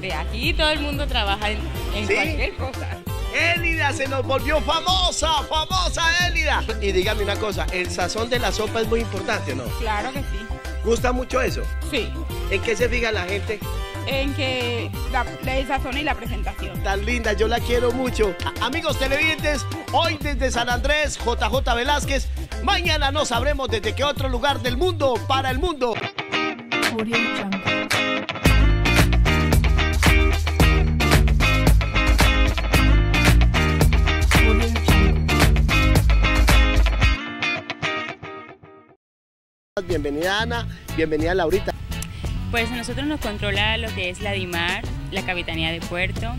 De aquí todo el mundo trabaja en, en ¿Sí? cualquier cosa. Élida se nos volvió famosa, famosa Élida. Y dígame una cosa, el sazón de la sopa es muy importante, ¿o ¿no? Claro que sí. ¿Gusta mucho eso? Sí. ¿En qué se fija la gente? En que la, el sazón y la presentación. Tan linda, yo la quiero mucho. A- amigos televidentes, hoy desde San Andrés, JJ Velázquez. Mañana no sabremos desde qué otro lugar del mundo para el mundo. Bienvenida Ana, bienvenida Laurita. Pues nosotros nos controla lo que es la DIMAR, la Capitanía de Puerto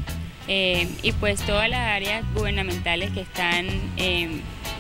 eh, y pues todas las áreas gubernamentales que están, eh,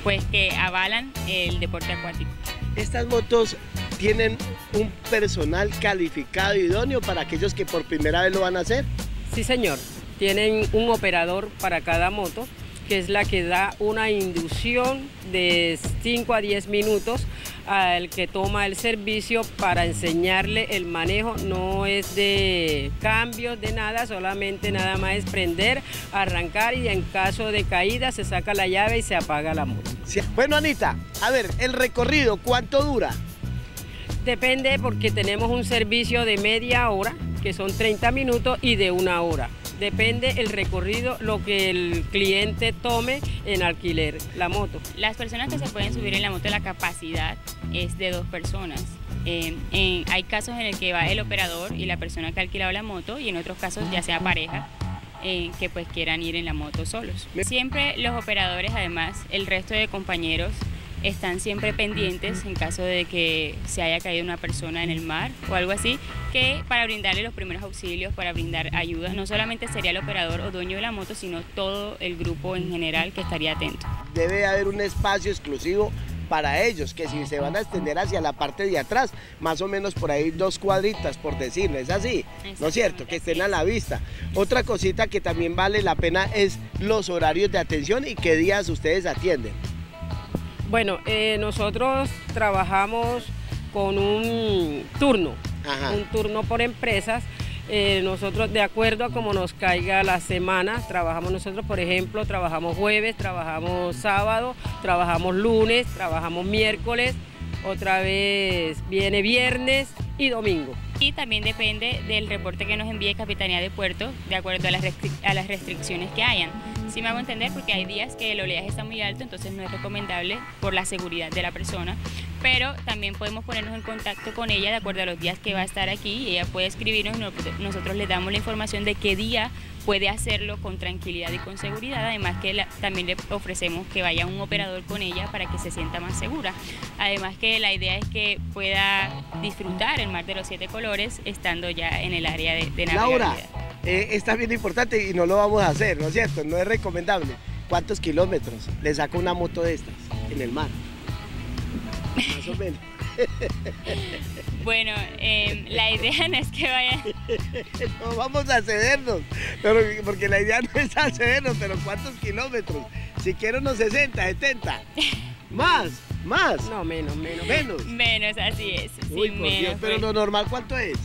pues que avalan el deporte acuático. Estas motos tienen un personal calificado idóneo para aquellos que por primera vez lo van a hacer. Sí, señor. Tienen un operador para cada moto, que es la que da una inducción de 5 a 10 minutos al que toma el servicio para enseñarle el manejo. No es de cambios, de nada, solamente nada más es prender, arrancar y en caso de caída se saca la llave y se apaga la moto. Sí. Bueno, Anita, a ver, el recorrido, ¿cuánto dura? Depende porque tenemos un servicio de media hora, que son 30 minutos, y de una hora. Depende el recorrido, lo que el cliente tome en alquiler, la moto. Las personas que se pueden subir en la moto, la capacidad es de dos personas. Eh, en- hay casos en el que va el operador y la persona que ha alquilado la moto y en otros casos ya sea pareja eh, que pues quieran ir en la moto solos. Siempre los operadores, además, el resto de compañeros están siempre pendientes en caso de que se haya caído una persona en el mar o algo así, que para brindarle los primeros auxilios, para brindar ayuda, no solamente sería el operador o dueño de la moto, sino todo el grupo en general que estaría atento. Debe haber un espacio exclusivo para ellos, que si se van a extender hacia la parte de atrás, más o menos por ahí dos cuadritas, por decirlo, es así, ¿no es cierto? Que estén a la vista. Otra cosita que también vale la pena es los horarios de atención y qué días ustedes atienden. Bueno, eh, nosotros trabajamos con un turno, un turno por empresas. Eh, nosotros, de acuerdo a cómo nos caiga la semana, trabajamos nosotros, por ejemplo, trabajamos jueves, trabajamos sábado, trabajamos lunes, trabajamos miércoles, otra vez viene viernes y domingo. Y también depende del reporte que nos envíe Capitanía de Puerto, de acuerdo a las, restric- a las restricciones que hayan. Sí me hago entender porque hay días que el oleaje está muy alto, entonces no es recomendable por la seguridad de la persona, pero también podemos ponernos en contacto con ella de acuerdo a los días que va a estar aquí y ella puede escribirnos y no- nosotros le damos la información de qué día puede hacerlo con tranquilidad y con seguridad, además que la- también le ofrecemos que vaya un operador con ella para que se sienta más segura. Además que la idea es que pueda disfrutar el mar de los siete colores estando ya en el área de, de Laura. Eh, está bien importante y no lo vamos a hacer, ¿no es cierto? No es recomendable. ¿Cuántos kilómetros le saca una moto de estas en el mar? Más o menos. Bueno, em, la idea no es que vayan... No vamos a cedernos, pero, porque la idea no es accedernos, pero ¿cuántos kilómetros? Si quiero unos 60, 70. Más, más. No, menos, menos. Menos. Menos, así es. sí, Uy, por Dios, menos, pero pues. lo normal, ¿cuánto es?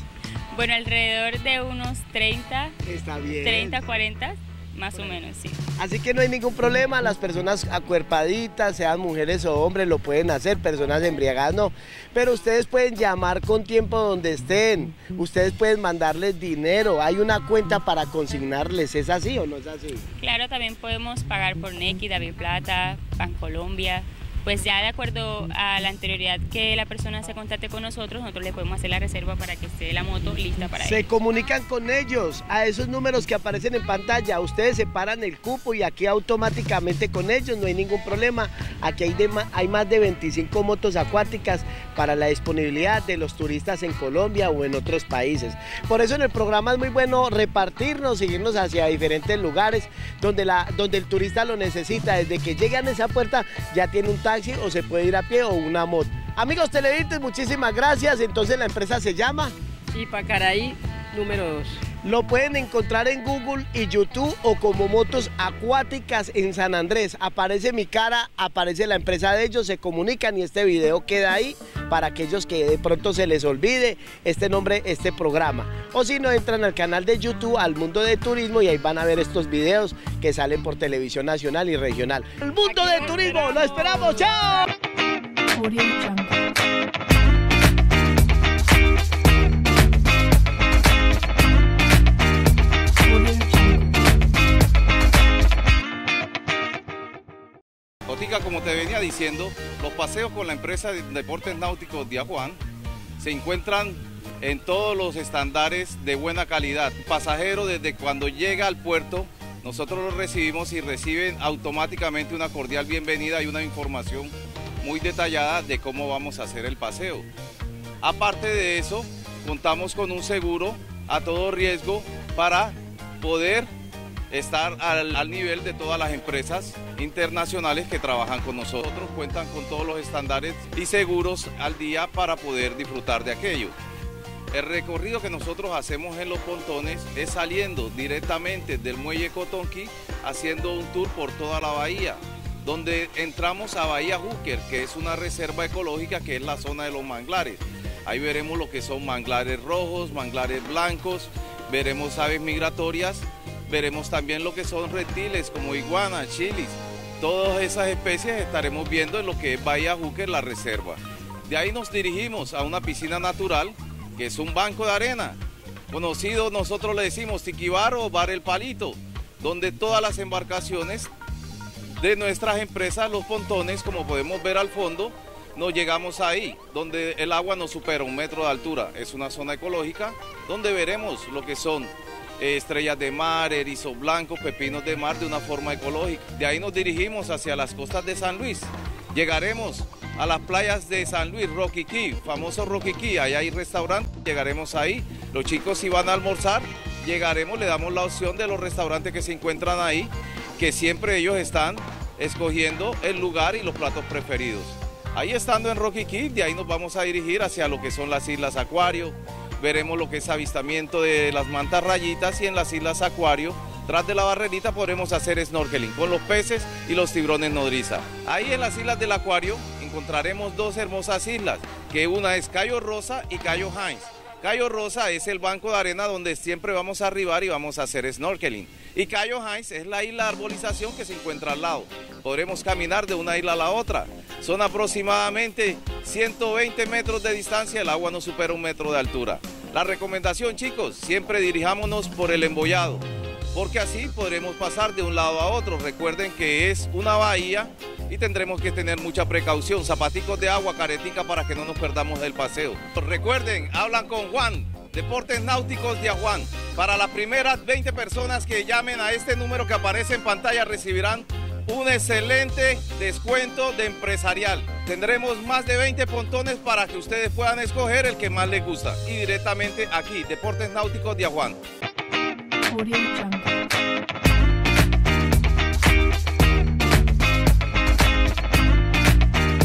Bueno, alrededor de unos 30, Está bien. 30, 40, más o menos, sí. Así que no hay ningún problema, las personas acuerpaditas, sean mujeres o hombres, lo pueden hacer, personas embriagadas no. Pero ustedes pueden llamar con tiempo donde estén, ustedes pueden mandarles dinero, hay una cuenta para consignarles, ¿es así o no es así? Claro, también podemos pagar por Nequi, David Plata, Colombia. Pues ya de acuerdo a la anterioridad que la persona se contacte con nosotros, nosotros le podemos hacer la reserva para que esté la moto lista para Se comunican con ellos a esos números que aparecen en pantalla. Ustedes separan el cupo y aquí automáticamente con ellos no hay ningún problema. Aquí hay, de hay más de 25 motos acuáticas para la disponibilidad de los turistas en Colombia o en otros países. Por eso en el programa es muy bueno repartirnos, seguirnos hacia diferentes lugares donde, la, donde el turista lo necesita. Desde que llegan a esa puerta ya tiene un o se puede ir a pie o una moto. Amigos televidentes, muchísimas gracias. Entonces la empresa se llama... Ipacaraí número 2. Lo pueden encontrar en Google y YouTube o como motos acuáticas en San Andrés. Aparece mi cara, aparece la empresa de ellos, se comunican y este video queda ahí para aquellos que de pronto se les olvide este nombre, este programa. O si no, entran al canal de YouTube, al Mundo de Turismo y ahí van a ver estos videos que salen por televisión nacional y regional. El Mundo de Turismo, lo esperamos, chao. Como te venía diciendo, los paseos con la empresa de Deportes Náuticos de Ajuan se encuentran en todos los estándares de buena calidad. Pasajero desde cuando llega al puerto, nosotros lo recibimos y reciben automáticamente una cordial bienvenida y una información muy detallada de cómo vamos a hacer el paseo. Aparte de eso, contamos con un seguro a todo riesgo para poder estar al, nivel de todas las empresas internacionales que trabajan con nosotros, cuentan con todos los estándares y seguros al día para poder disfrutar de aquello. El recorrido que nosotros hacemos en los pontones es saliendo directamente del muelle Cotonqui, haciendo un tour por toda la bahía, donde entramos a Bahía Hooker, que es una reserva ecológica que es la zona de los manglares. Ahí veremos lo que son manglares rojos, manglares blancos, veremos aves migratorias, veremos también lo que son reptiles como iguanas, chilis. Todas esas especies estaremos viendo en lo que es Bahía Hooker, la reserva. De ahí nos dirigimos a una piscina natural, que es un banco de arena, conocido nosotros le decimos Tiquibar o Bar El Palito, donde todas las embarcaciones de nuestras empresas, los pontones, como podemos ver al fondo, nos llegamos ahí, donde el agua no supera un metro de altura. Es una zona ecológica donde veremos lo que son estrellas de mar, erizos blancos, pepinos de mar de una forma ecológica. De ahí nos dirigimos hacia las costas de San Luis. Llegaremos a las playas de San Luis, Key, famoso Key, ahí hay restaurante, llegaremos ahí. Los chicos si van a almorzar, llegaremos, le damos la opción de los restaurantes que se encuentran ahí, que siempre ellos están escogiendo el lugar y los platos preferidos. Ahí estando en Rocky Key, de ahí nos vamos a dirigir hacia lo que son las Islas Acuario, veremos lo que es avistamiento de las mantas rayitas y en las Islas Acuario, tras de la barrerita podremos hacer snorkeling con los peces y los tiburones nodriza. Ahí en las Islas del Acuario encontraremos dos hermosas islas, que una es Cayo Rosa y Cayo Hines. Cayo Rosa es el banco de arena donde siempre vamos a arribar y vamos a hacer snorkeling. Y Cayo Hines es la isla de arbolización que se encuentra al lado. Podremos caminar de una isla a la otra. Son aproximadamente 120 metros de distancia, el agua no supera un metro de altura. La recomendación, chicos, siempre dirijámonos por el embollado, porque así podremos pasar de un lado a otro. Recuerden que es una bahía y tendremos que tener mucha precaución. Zapaticos de agua, caretica para que no nos perdamos del paseo. Recuerden, hablan con Juan, Deportes Náuticos de Ajuan. Para las primeras 20 personas que llamen a este número que aparece en pantalla recibirán un excelente descuento de empresarial. Tendremos más de 20 pontones para que ustedes puedan escoger el que más les gusta. Y directamente aquí, Deportes Náuticos de Ajuan. Audio Jungle.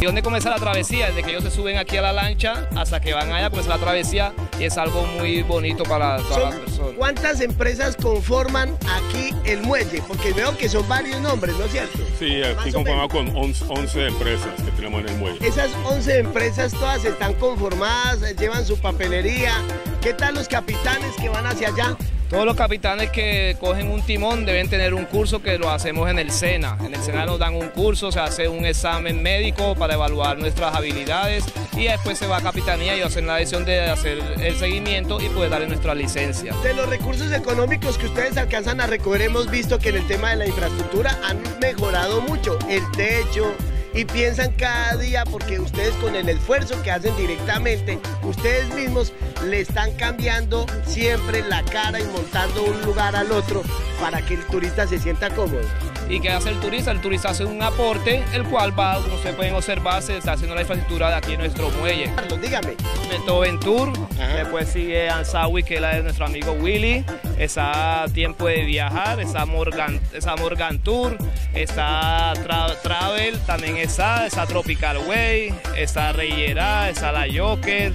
¿Y dónde comienza la travesía? Desde que ellos se suben aquí a la lancha hasta que van allá, comienza la travesía y es algo muy bonito para todas las personas. ¿Cuántas empresas conforman aquí el muelle? Porque veo que son varios nombres, ¿no es cierto? Sí, aquí conformamos con 11, 11 empresas que tenemos en el muelle. Esas 11 empresas todas están conformadas, llevan su papelería. ¿Qué tal los capitanes que van hacia allá? Todos los capitanes que cogen un timón deben tener un curso que lo hacemos en el SENA. En el SENA nos dan un curso, se hace un examen médico para evaluar nuestras habilidades y después se va a capitanía y hacen la decisión de hacer el seguimiento y poder darle nuestra licencia. De los recursos económicos que ustedes alcanzan a recoger, hemos visto que en el tema de la infraestructura han mejorado mucho. El techo, y piensan cada día porque ustedes con el esfuerzo que hacen directamente, ustedes mismos le están cambiando siempre la cara y montando un lugar al otro para que el turista se sienta cómodo. ¿Y qué hace el turista? El turista hace un aporte, el cual va, como ustedes pueden observar, se está haciendo la infraestructura de aquí en nuestro muelle. Carlos, dígame. Ventur, después sigue Ansawi, que es la de nuestro amigo Willy, está Tiempo de Viajar, está Morgan, está Morgan Tour, está Travel, también está, está Tropical Way, está Reyera, está La Joker,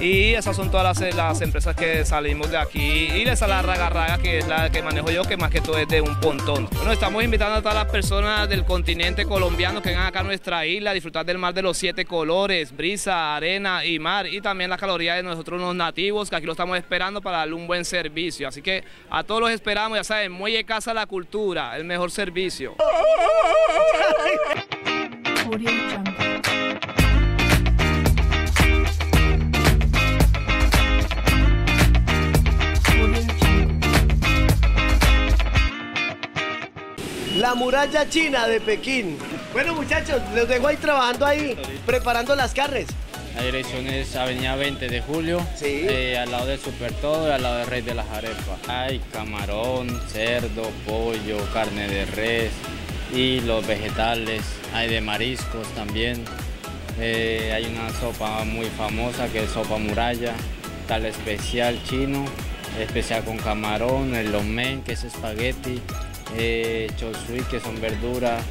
y esas son todas las, las, empresas que salimos de aquí. Y esa la Raga Raga, que es la que manejo yo, que más que todo es de un pontón. Bueno, estamos invitando a todas las personas del continente colombiano que vengan acá a nuestra isla a disfrutar del mar de los siete colores, brisa, arena y mar. Y también la caloría de nosotros los nativos, que aquí lo estamos esperando para darle un buen servicio. Así que a todos los esperamos, ya saben, Muelle Casa La Cultura, el mejor servicio. La muralla china de Pekín. Bueno muchachos, los dejo ahí trabajando ahí, preparando las carnes. La dirección es Avenida 20 de Julio, eh, al lado del Super Todo y al lado del Rey de las Arepas. Hay camarón, cerdo, pollo, carne de res y los vegetales. Hay de mariscos también. Eh, hay una sopa muy famosa que es sopa muralla, tal especial chino, especial con camarón, el lomen que es espagueti, eh, chosui, que son verduras,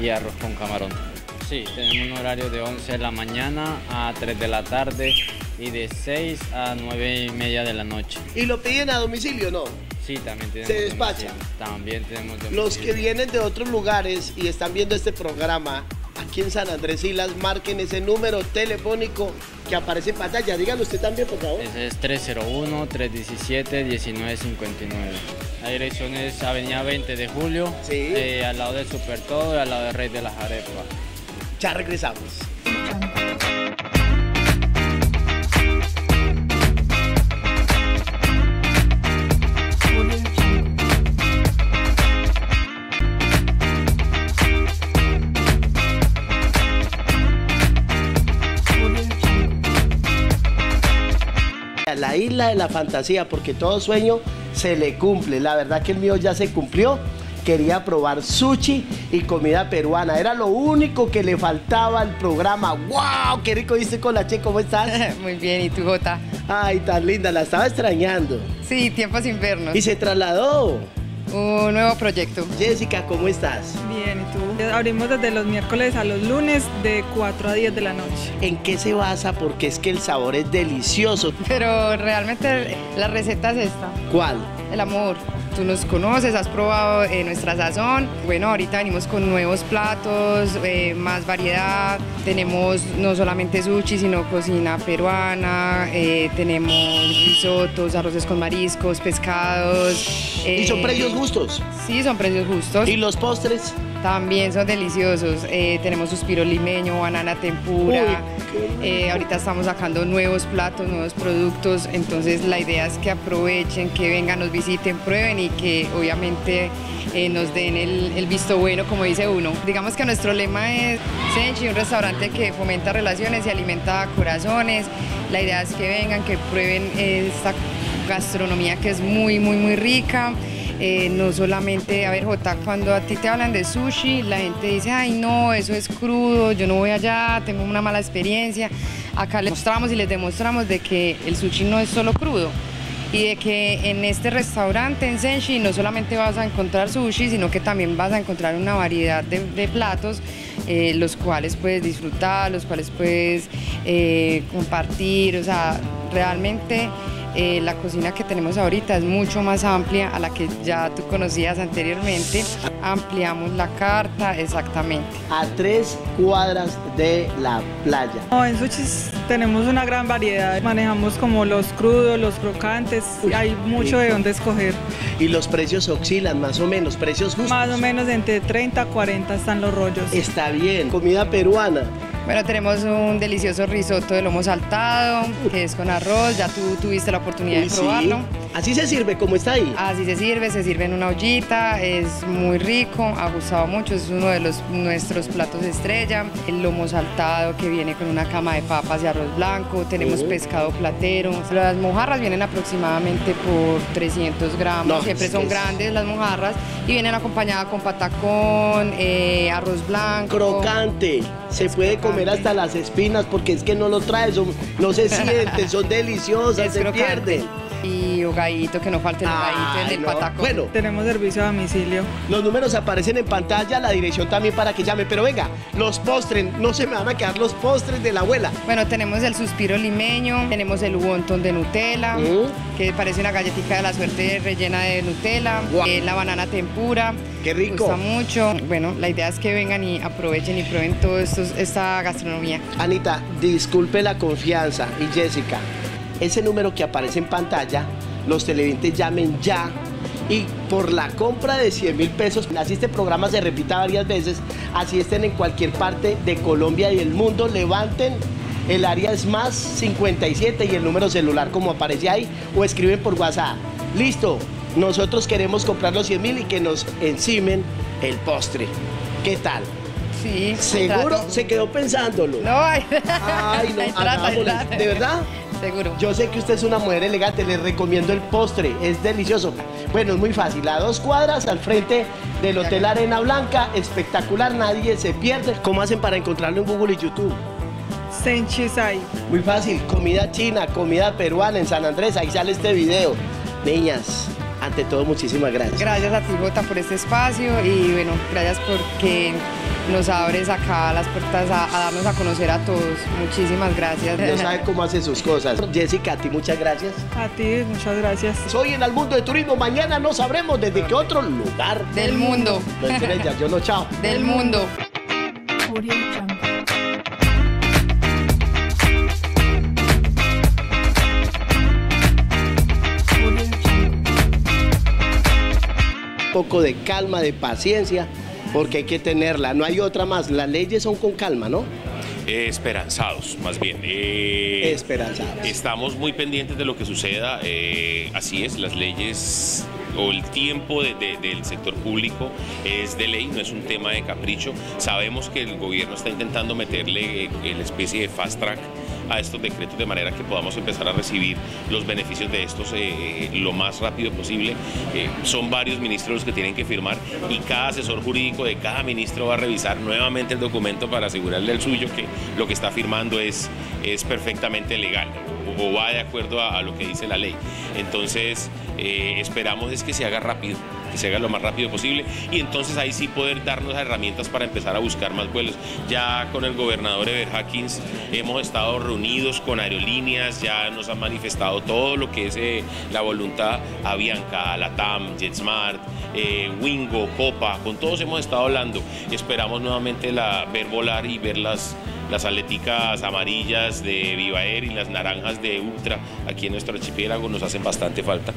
y arroz con camarón. Sí, tenemos un horario de 11 de la mañana a 3 de la tarde y de 6 a 9 y media de la noche. ¿Y lo piden a domicilio no? Sí, también tenemos. ¿Se despacha? También tenemos domicilio. Los que vienen de otros lugares y están viendo este programa, aquí en San Andrés Islas, marquen ese número telefónico que aparece en pantalla. Díganlo usted también, por favor. Ese es 301-317-1959. La dirección es Avenida 20 de Julio, eh, al lado del Super Todo y al lado del Rey de las Arepas. Ya regresamos. La isla de la fantasía, porque todo sueño se le cumple. La verdad que el mío ya se cumplió. Quería probar sushi y comida peruana. Era lo único que le faltaba al programa. ¡Wow! ¡Qué rico viste con la Che! ¿Cómo estás? Muy bien, ¿y tú, Jota? Ay, tan linda, la estaba extrañando. Sí, tiempos sin vernos. ¿Y se trasladó? Un nuevo proyecto. Jessica, ¿cómo estás? Bien, ¿y tú? Abrimos desde los miércoles a los lunes de 4 a 10 de la noche. ¿En qué se basa? Porque es que el sabor es delicioso. Pero realmente la receta es esta. ¿Cuál? El amor. Tú nos conoces, has probado eh, nuestra sazón. Bueno, ahorita venimos con nuevos platos, eh, más variedad. Tenemos no solamente sushi, sino cocina peruana. eh, tenemos risotos, arroces con mariscos, pescados. ¿Y son precios justos? Sí, son precios justos. ¿Y los postres? También son deliciosos. Eh, tenemos suspiro limeño, banana tempura. Eh, ahorita estamos sacando nuevos platos, nuevos productos. Entonces la idea es que aprovechen, que vengan, nos visiten, prueben y que obviamente eh, nos den el, el visto bueno, como dice uno. Digamos que nuestro lema es Senchi, un restaurante que fomenta relaciones y alimenta corazones. La idea es que vengan, que prueben esta gastronomía que es muy, muy, muy rica. Eh, no solamente, a ver, Jota, cuando a ti te hablan de sushi, la gente dice, ay, no, eso es crudo, yo no voy allá, tengo una mala experiencia. Acá les mostramos y les demostramos de que el sushi no es solo crudo. y de que en este restaurante en Senshi no solamente vas a encontrar sushi, sino que también vas a encontrar una variedad de, platos eh, los cuales puedes disfrutar, los cuales puedes eh, compartir, o sea, realmente eh, la cocina que tenemos ahorita es mucho más amplia a la que ya tú conocías anteriormente. Ampliamos la carta, exactamente. A tres cuadras de la playa. en Suchis tenemos una gran variedad. Manejamos como los crudos, los crocantes. Hay mucho de dónde escoger. ¿Y los precios oscilan más o menos? ¿Precios justos? Más o menos entre 30 a 40 están los rollos. Está bien. Comida peruana. Bueno, tenemos un delicioso risotto de lomo saltado, que es con arroz, ya tú tuviste la oportunidad de probarlo. Así se sirve, como está ahí. Así se sirve, se sirve en una ollita, es muy rico, ha gustado mucho, es uno de los, nuestros platos estrella. El lomo saltado que viene con una cama de papas y arroz blanco, tenemos pescado platero. Las mojarras vienen aproximadamente por 300 gramos, siempre son grandes las mojarras y vienen acompañadas con patacón, eh, arroz blanco. Crocante, se puede comer hasta las espinas porque es que no lo trae, no se sienten, son deliciosas, se pierden. Hogadito, que no falte el hogadito, el del patacón. Bueno, tenemos servicio a domicilio. Los números aparecen en pantalla, la dirección también para que llame. Pero venga, los postres, no se me van a quedar los postres de la abuela. Bueno, tenemos el suspiro limeño, tenemos el wonton de Nutella, mm. que parece una galletita de la suerte rellena de Nutella, eh, la banana tempura. Qué rico. Gusta mucho. Bueno, la idea es que vengan y aprovechen y prueben todo esto, esta gastronomía. Anita, disculpe la confianza. Y Jessica, ese número que aparece en pantalla, los televidentes llamen ya y por la compra de 100 mil pesos, así este programa se repita varias veces, así estén en cualquier parte de Colombia y el mundo, levanten el área es más 57 y el número celular como aparece ahí o escriben por WhatsApp. Listo, nosotros queremos comprar los 100 mil y que nos encimen el postre. ¿Qué tal? Sí. ¿Seguro? Se quedó pensándolo. No, ay, ay no, ¿De verdad? Seguro. Yo sé que usted es una mujer elegante, le recomiendo el postre, es delicioso. Bueno, es muy fácil, a dos cuadras al frente del Hotel Arena Blanca, espectacular, nadie se pierde. ¿Cómo hacen para encontrarlo en Google y YouTube? Senchisai. Muy fácil, comida china, comida peruana en San Andrés, ahí sale este video. Niñas, ante todo, muchísimas gracias. Gracias a ti, Jota, por este espacio y bueno, gracias porque nos abres acá las puertas a, darnos a conocer a todos. Muchísimas gracias. No sabe cómo hace sus cosas. Jessica, a ti muchas gracias. A ti, muchas gracias. Soy en el mundo de turismo. Mañana no sabremos desde qué otro lugar del, mundo. yo no chao. Del mundo. poco de calma, de paciencia, porque hay que tenerla, no hay otra más, las leyes son con calma, ¿no? esperanzados, más bien. Eh, esperanzados. Estamos muy pendientes de lo que suceda, eh, así es, las leyes o el tiempo del sector público es de ley, no es un tema de capricho. Sabemos que el gobierno está intentando meterle eh, la especie de fast track a estos decretos de manera que podamos empezar a recibir los beneficios de estos eh, lo más rápido posible. Eh, son varios ministros los que tienen que firmar y cada asesor jurídico de cada ministro va a revisar nuevamente el documento para asegurarle al suyo que lo que está firmando es, es perfectamente legal o, va de acuerdo a, lo que dice la ley. Entonces, eh, esperamos es que se haga rápido se haga lo más rápido posible y entonces ahí sí poder darnos herramientas para empezar a buscar más vuelos. Ya con el gobernador Ever Hackins hemos estado reunidos con aerolíneas, ya nos han manifestado todo lo que es eh, la voluntad a Bianca, Latam, JetSmart, eh, Wingo, Copa, con todos hemos estado hablando. Esperamos nuevamente la, ver volar y ver las las atléticas amarillas de Viva Air y las naranjas de Ultra aquí en nuestro archipiélago nos hacen bastante falta.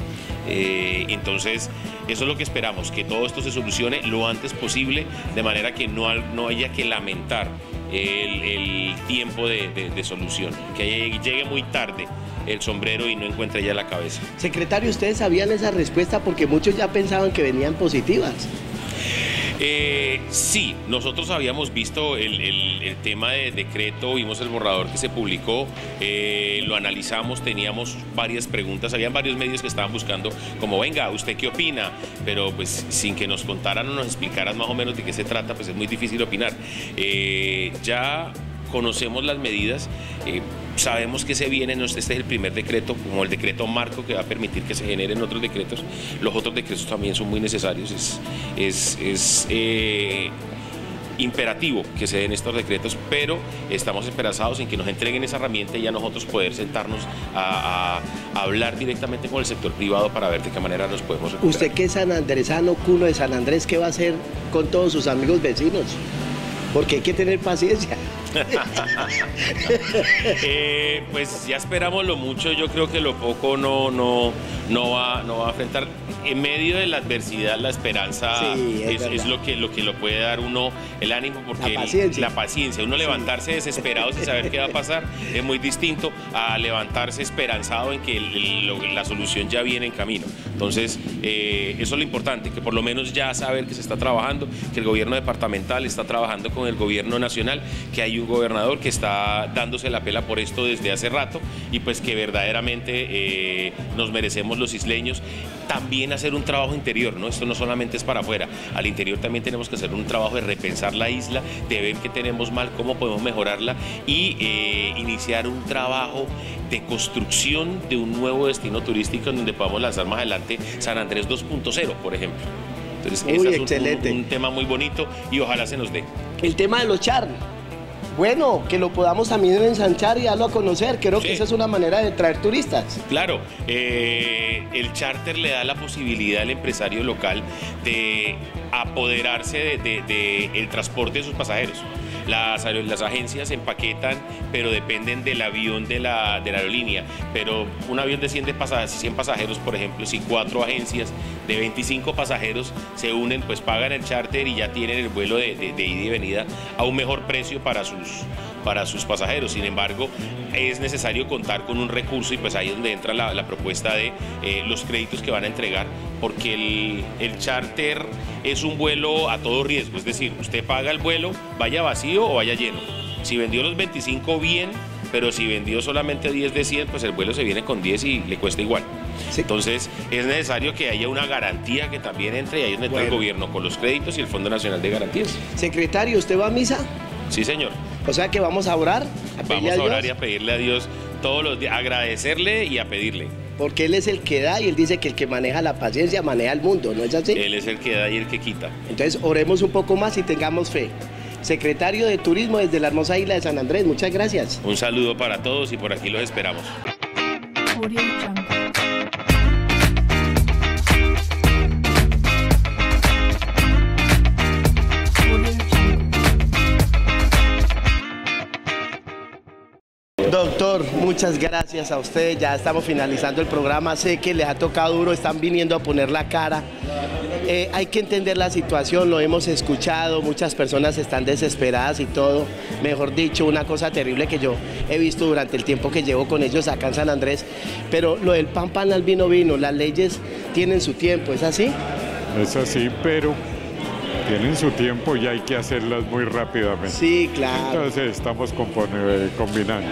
Eh, entonces, eso es lo que esperamos, que todo esto se solucione lo antes posible, de manera que no, no haya que lamentar el, tiempo de, solución, que llegue muy tarde el sombrero y no encuentre ya la cabeza. Secretario, ¿ustedes sabían esa respuesta? Porque muchos ya pensaban que venían positivas. Eh, sí, nosotros habíamos visto el, tema de decreto, vimos el borrador que se publicó, eh, lo analizamos, teníamos varias preguntas, habían varios medios que estaban buscando como, venga, ¿usted qué opina? Pero pues sin que nos contaran o nos explicaran más o menos de qué se trata, pues es muy difícil opinar. Eh, ya conocemos las medidas sabemos que se viene, este es el primer decreto, como el decreto marco que va a permitir que se generen otros decretos. Los otros decretos también son muy necesarios. Es, eh, imperativo que se den estos decretos, pero estamos esperanzados en que nos entreguen esa herramienta y ya nosotros poder sentarnos a, hablar directamente con el sector privado para ver de qué manera nos podemos recuperar. Usted que es sanandresano, culo de San Andrés, ¿qué va a hacer con todos sus amigos vecinos? Porque hay que tener paciencia. Eh, pues ya esperamos lo mucho, yo creo que lo poco no, no, no, va, no va a enfrentar. En medio de la adversidad, la esperanza es, lo, que, lo que lo puede dar uno el ánimo, porque la paciencia, uno levantarse desesperado sin saber qué va a pasar es muy distinto a levantarse esperanzado en que la solución ya viene en camino. Entonces, eh, eso es lo importante, que por lo menos ya saber que se está trabajando, que el gobierno departamental está trabajando con el gobierno nacional, que hay un gobernador que está dándose la pela por esto desde hace rato y pues que verdaderamente eh, nos merecemos los isleños también hacer un trabajo interior, ¿no? Esto no solamente es para afuera, al interior también tenemos que hacer un trabajo de repensar la isla, de ver qué tenemos mal, cómo podemos mejorarla y eh, iniciar un trabajo de construcción de un nuevo destino turístico en donde podamos lanzar más adelante San Andrés 2.0, por ejemplo. Entonces, ese es un, un, tema muy bonito y ojalá se nos dé. El tema de los char bueno, que lo podamos también ensanchar y darlo a conocer. Creo que esa es una manera de traer turistas. Claro, eh, el charter le da la posibilidad al empresario local de apoderarse del de, el transporte de sus pasajeros. Las, las, agencias empaquetan, pero dependen del avión de la, de aerolínea. Pero un avión de 100, pasajeros, 100 pasajeros, por ejemplo, si cuatro agencias de 25 pasajeros se unen, pues pagan el charter y ya tienen el vuelo de, ida y venida a un mejor precio para sus, para sus pasajeros. Sin embargo, es necesario contar con un recurso y pues ahí es donde entra la, propuesta de eh, los créditos que van a entregar, porque el, el charter es un vuelo a todo riesgo, es decir, usted paga el vuelo, vaya vacío o vaya lleno. Si vendió los 25 bien, pero si vendió solamente 10 de 100, pues el vuelo se viene con 10 y le cuesta igual. Entonces es necesario que haya una garantía que también entre y ahí es donde el gobierno con los créditos y el Fondo Nacional de Garantías. Secretario, ¿usted va a misa? Sí, señor. O sea que vamos a orar. vamos a, orar y a pedirle a Dios todos los días, agradecerle y a pedirle. Porque Él es el que da y Él dice que el que maneja la paciencia maneja el mundo, ¿no es así? Él es el que da y el que quita. Entonces oremos un poco más y tengamos fe secretario de Turismo desde la hermosa isla de San Andrés. Muchas gracias. Un saludo para todos y por aquí los esperamos. Doctor, muchas gracias a usted. Ya estamos finalizando el programa. Sé que les ha tocado duro, están viniendo a poner la cara. Eh, hay que entender la situación, lo hemos escuchado, muchas personas están desesperadas y todo. Mejor dicho, una cosa terrible que yo he visto durante el tiempo que llevo con ellos acá en San Andrés. Pero lo del pan pan al vino vino, las leyes tienen su tiempo, ¿es así? Es así, pero tienen su tiempo y hay que hacerlas muy rápidamente. Sí, claro. Entonces estamos eh, combinando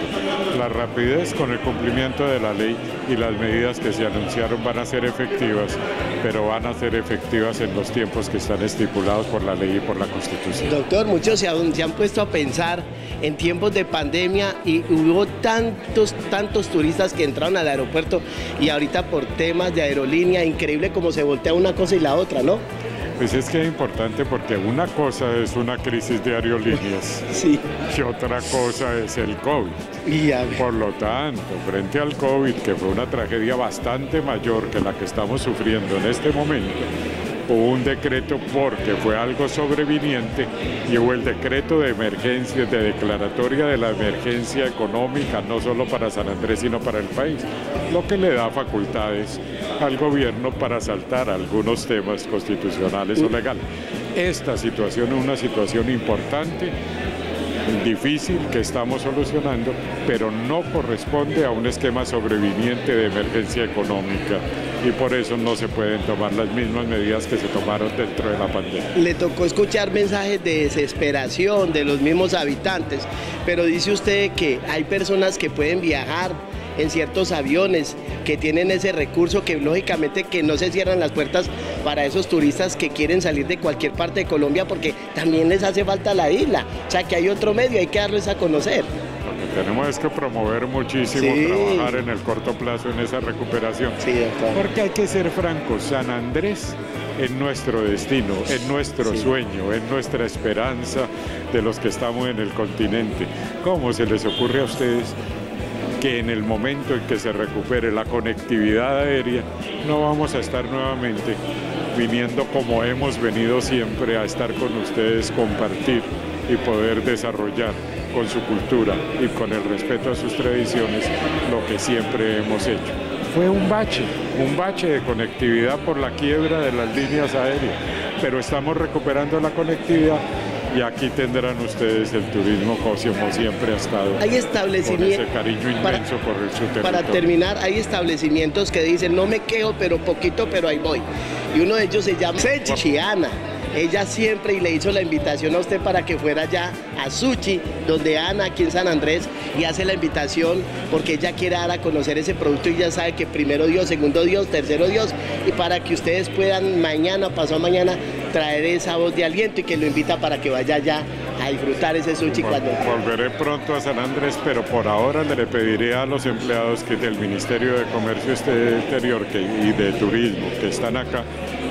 la rapidez con el cumplimiento de la ley y las medidas que se anunciaron van a ser efectivas, pero van a ser efectivas en los tiempos que están estipulados por la ley y por la Constitución. Doctor, muchos se han, se han puesto a pensar en tiempos de pandemia y hubo tantos, tantos turistas que entraron al aeropuerto y ahorita por temas de aerolínea, increíble cómo se voltea una cosa y la otra, ¿no? Pues es que es importante porque una cosa es una crisis de aerolíneas sí. y otra cosa es el COVID. Por lo tanto, frente al COVID, que fue una tragedia bastante mayor que la que estamos sufriendo en este momento, hubo un decreto porque fue algo sobreviniente y hubo el decreto de emergencia, de declaratoria de la emergencia económica, no solo para San Andrés, sino para el país, lo que le da facultades al gobierno para saltar algunos temas constitucionales o legales. Esta situación es una situación importante difícil que estamos solucionando, pero no corresponde a un esquema sobreviniente de emergencia económica y por eso no se pueden tomar las mismas medidas que se tomaron dentro de la pandemia. Le tocó escuchar mensajes de desesperación de los mismos habitantes, pero dice usted que hay personas que pueden viajar en ciertos aviones que tienen ese recurso que lógicamente que no se cierran las puertas para esos turistas que quieren salir de cualquier parte de Colombia porque también les hace falta la isla. O sea que hay otro medio, hay que darles a conocer. Tenemos que promover muchísimo, trabajar en el corto plazo en esa recuperación. Porque hay que ser francos, San Andrés es nuestro destino, es nuestro sueño, es nuestra esperanza de los que estamos en el continente. ¿Cómo se les ocurre a ustedes que en el momento en que se recupere la conectividad aérea no vamos a estar nuevamente viniendo como hemos venido siempre a estar con ustedes, compartir y poder desarrollar con su cultura y con el respeto a sus tradiciones lo que siempre hemos hecho. Fue un bache, un bache de conectividad por la quiebra de las líneas aéreas, pero estamos recuperando la conectividad y aquí tendrán ustedes el turismo como siempre ha estado. Hay establecimientos. Con ese cariño inmenso por el su territorio. Para terminar, hay establecimientos que dicen no me quejo, pero poquito, pero ahí voy. Y uno de ellos se llama Chiana ella siempre y le hizo la invitación a usted para que fuera ya a Suchi, donde Ana, aquí en San Andrés, y hace la invitación porque ella quiere dar a conocer ese producto y ya sabe que primero Dios, segundo Dios, tercero Dios, y para que ustedes puedan mañana, pasado mañana, traer esa voz de aliento y que lo invita para que vaya ya a disfrutar ese sushi cuando... Volveré pronto a San Andrés, pero por ahora le pediré a los empleados que del Ministerio de Comercio Exterior y de Turismo que están acá,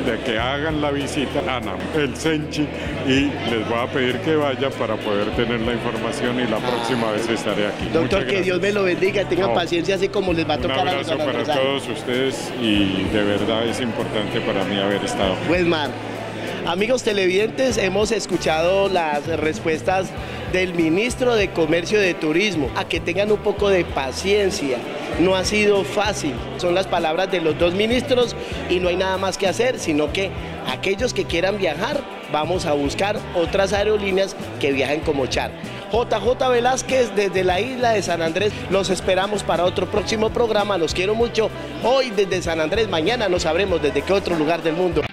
de que hagan la visita a el Senchi y les voy a pedir que vaya para poder tener la información y la próxima vez estaré aquí. Doctor, que Dios me lo bendiga, tenga paciencia así como les va a tocar a los Un abrazo para todos ustedes y de verdad es importante para mí haber estado. Pues, Mar. Amigos televidentes, hemos escuchado las respuestas del ministro de Comercio y de Turismo, a que tengan un poco de paciencia. No ha sido fácil, son las palabras de los dos ministros y no hay nada más que hacer, sino que aquellos que quieran viajar, vamos a buscar otras aerolíneas que viajen como Char. JJ Velázquez desde la isla de San Andrés, los esperamos para otro próximo programa, los quiero mucho. Hoy desde San Andrés, mañana no sabremos desde qué otro lugar del mundo.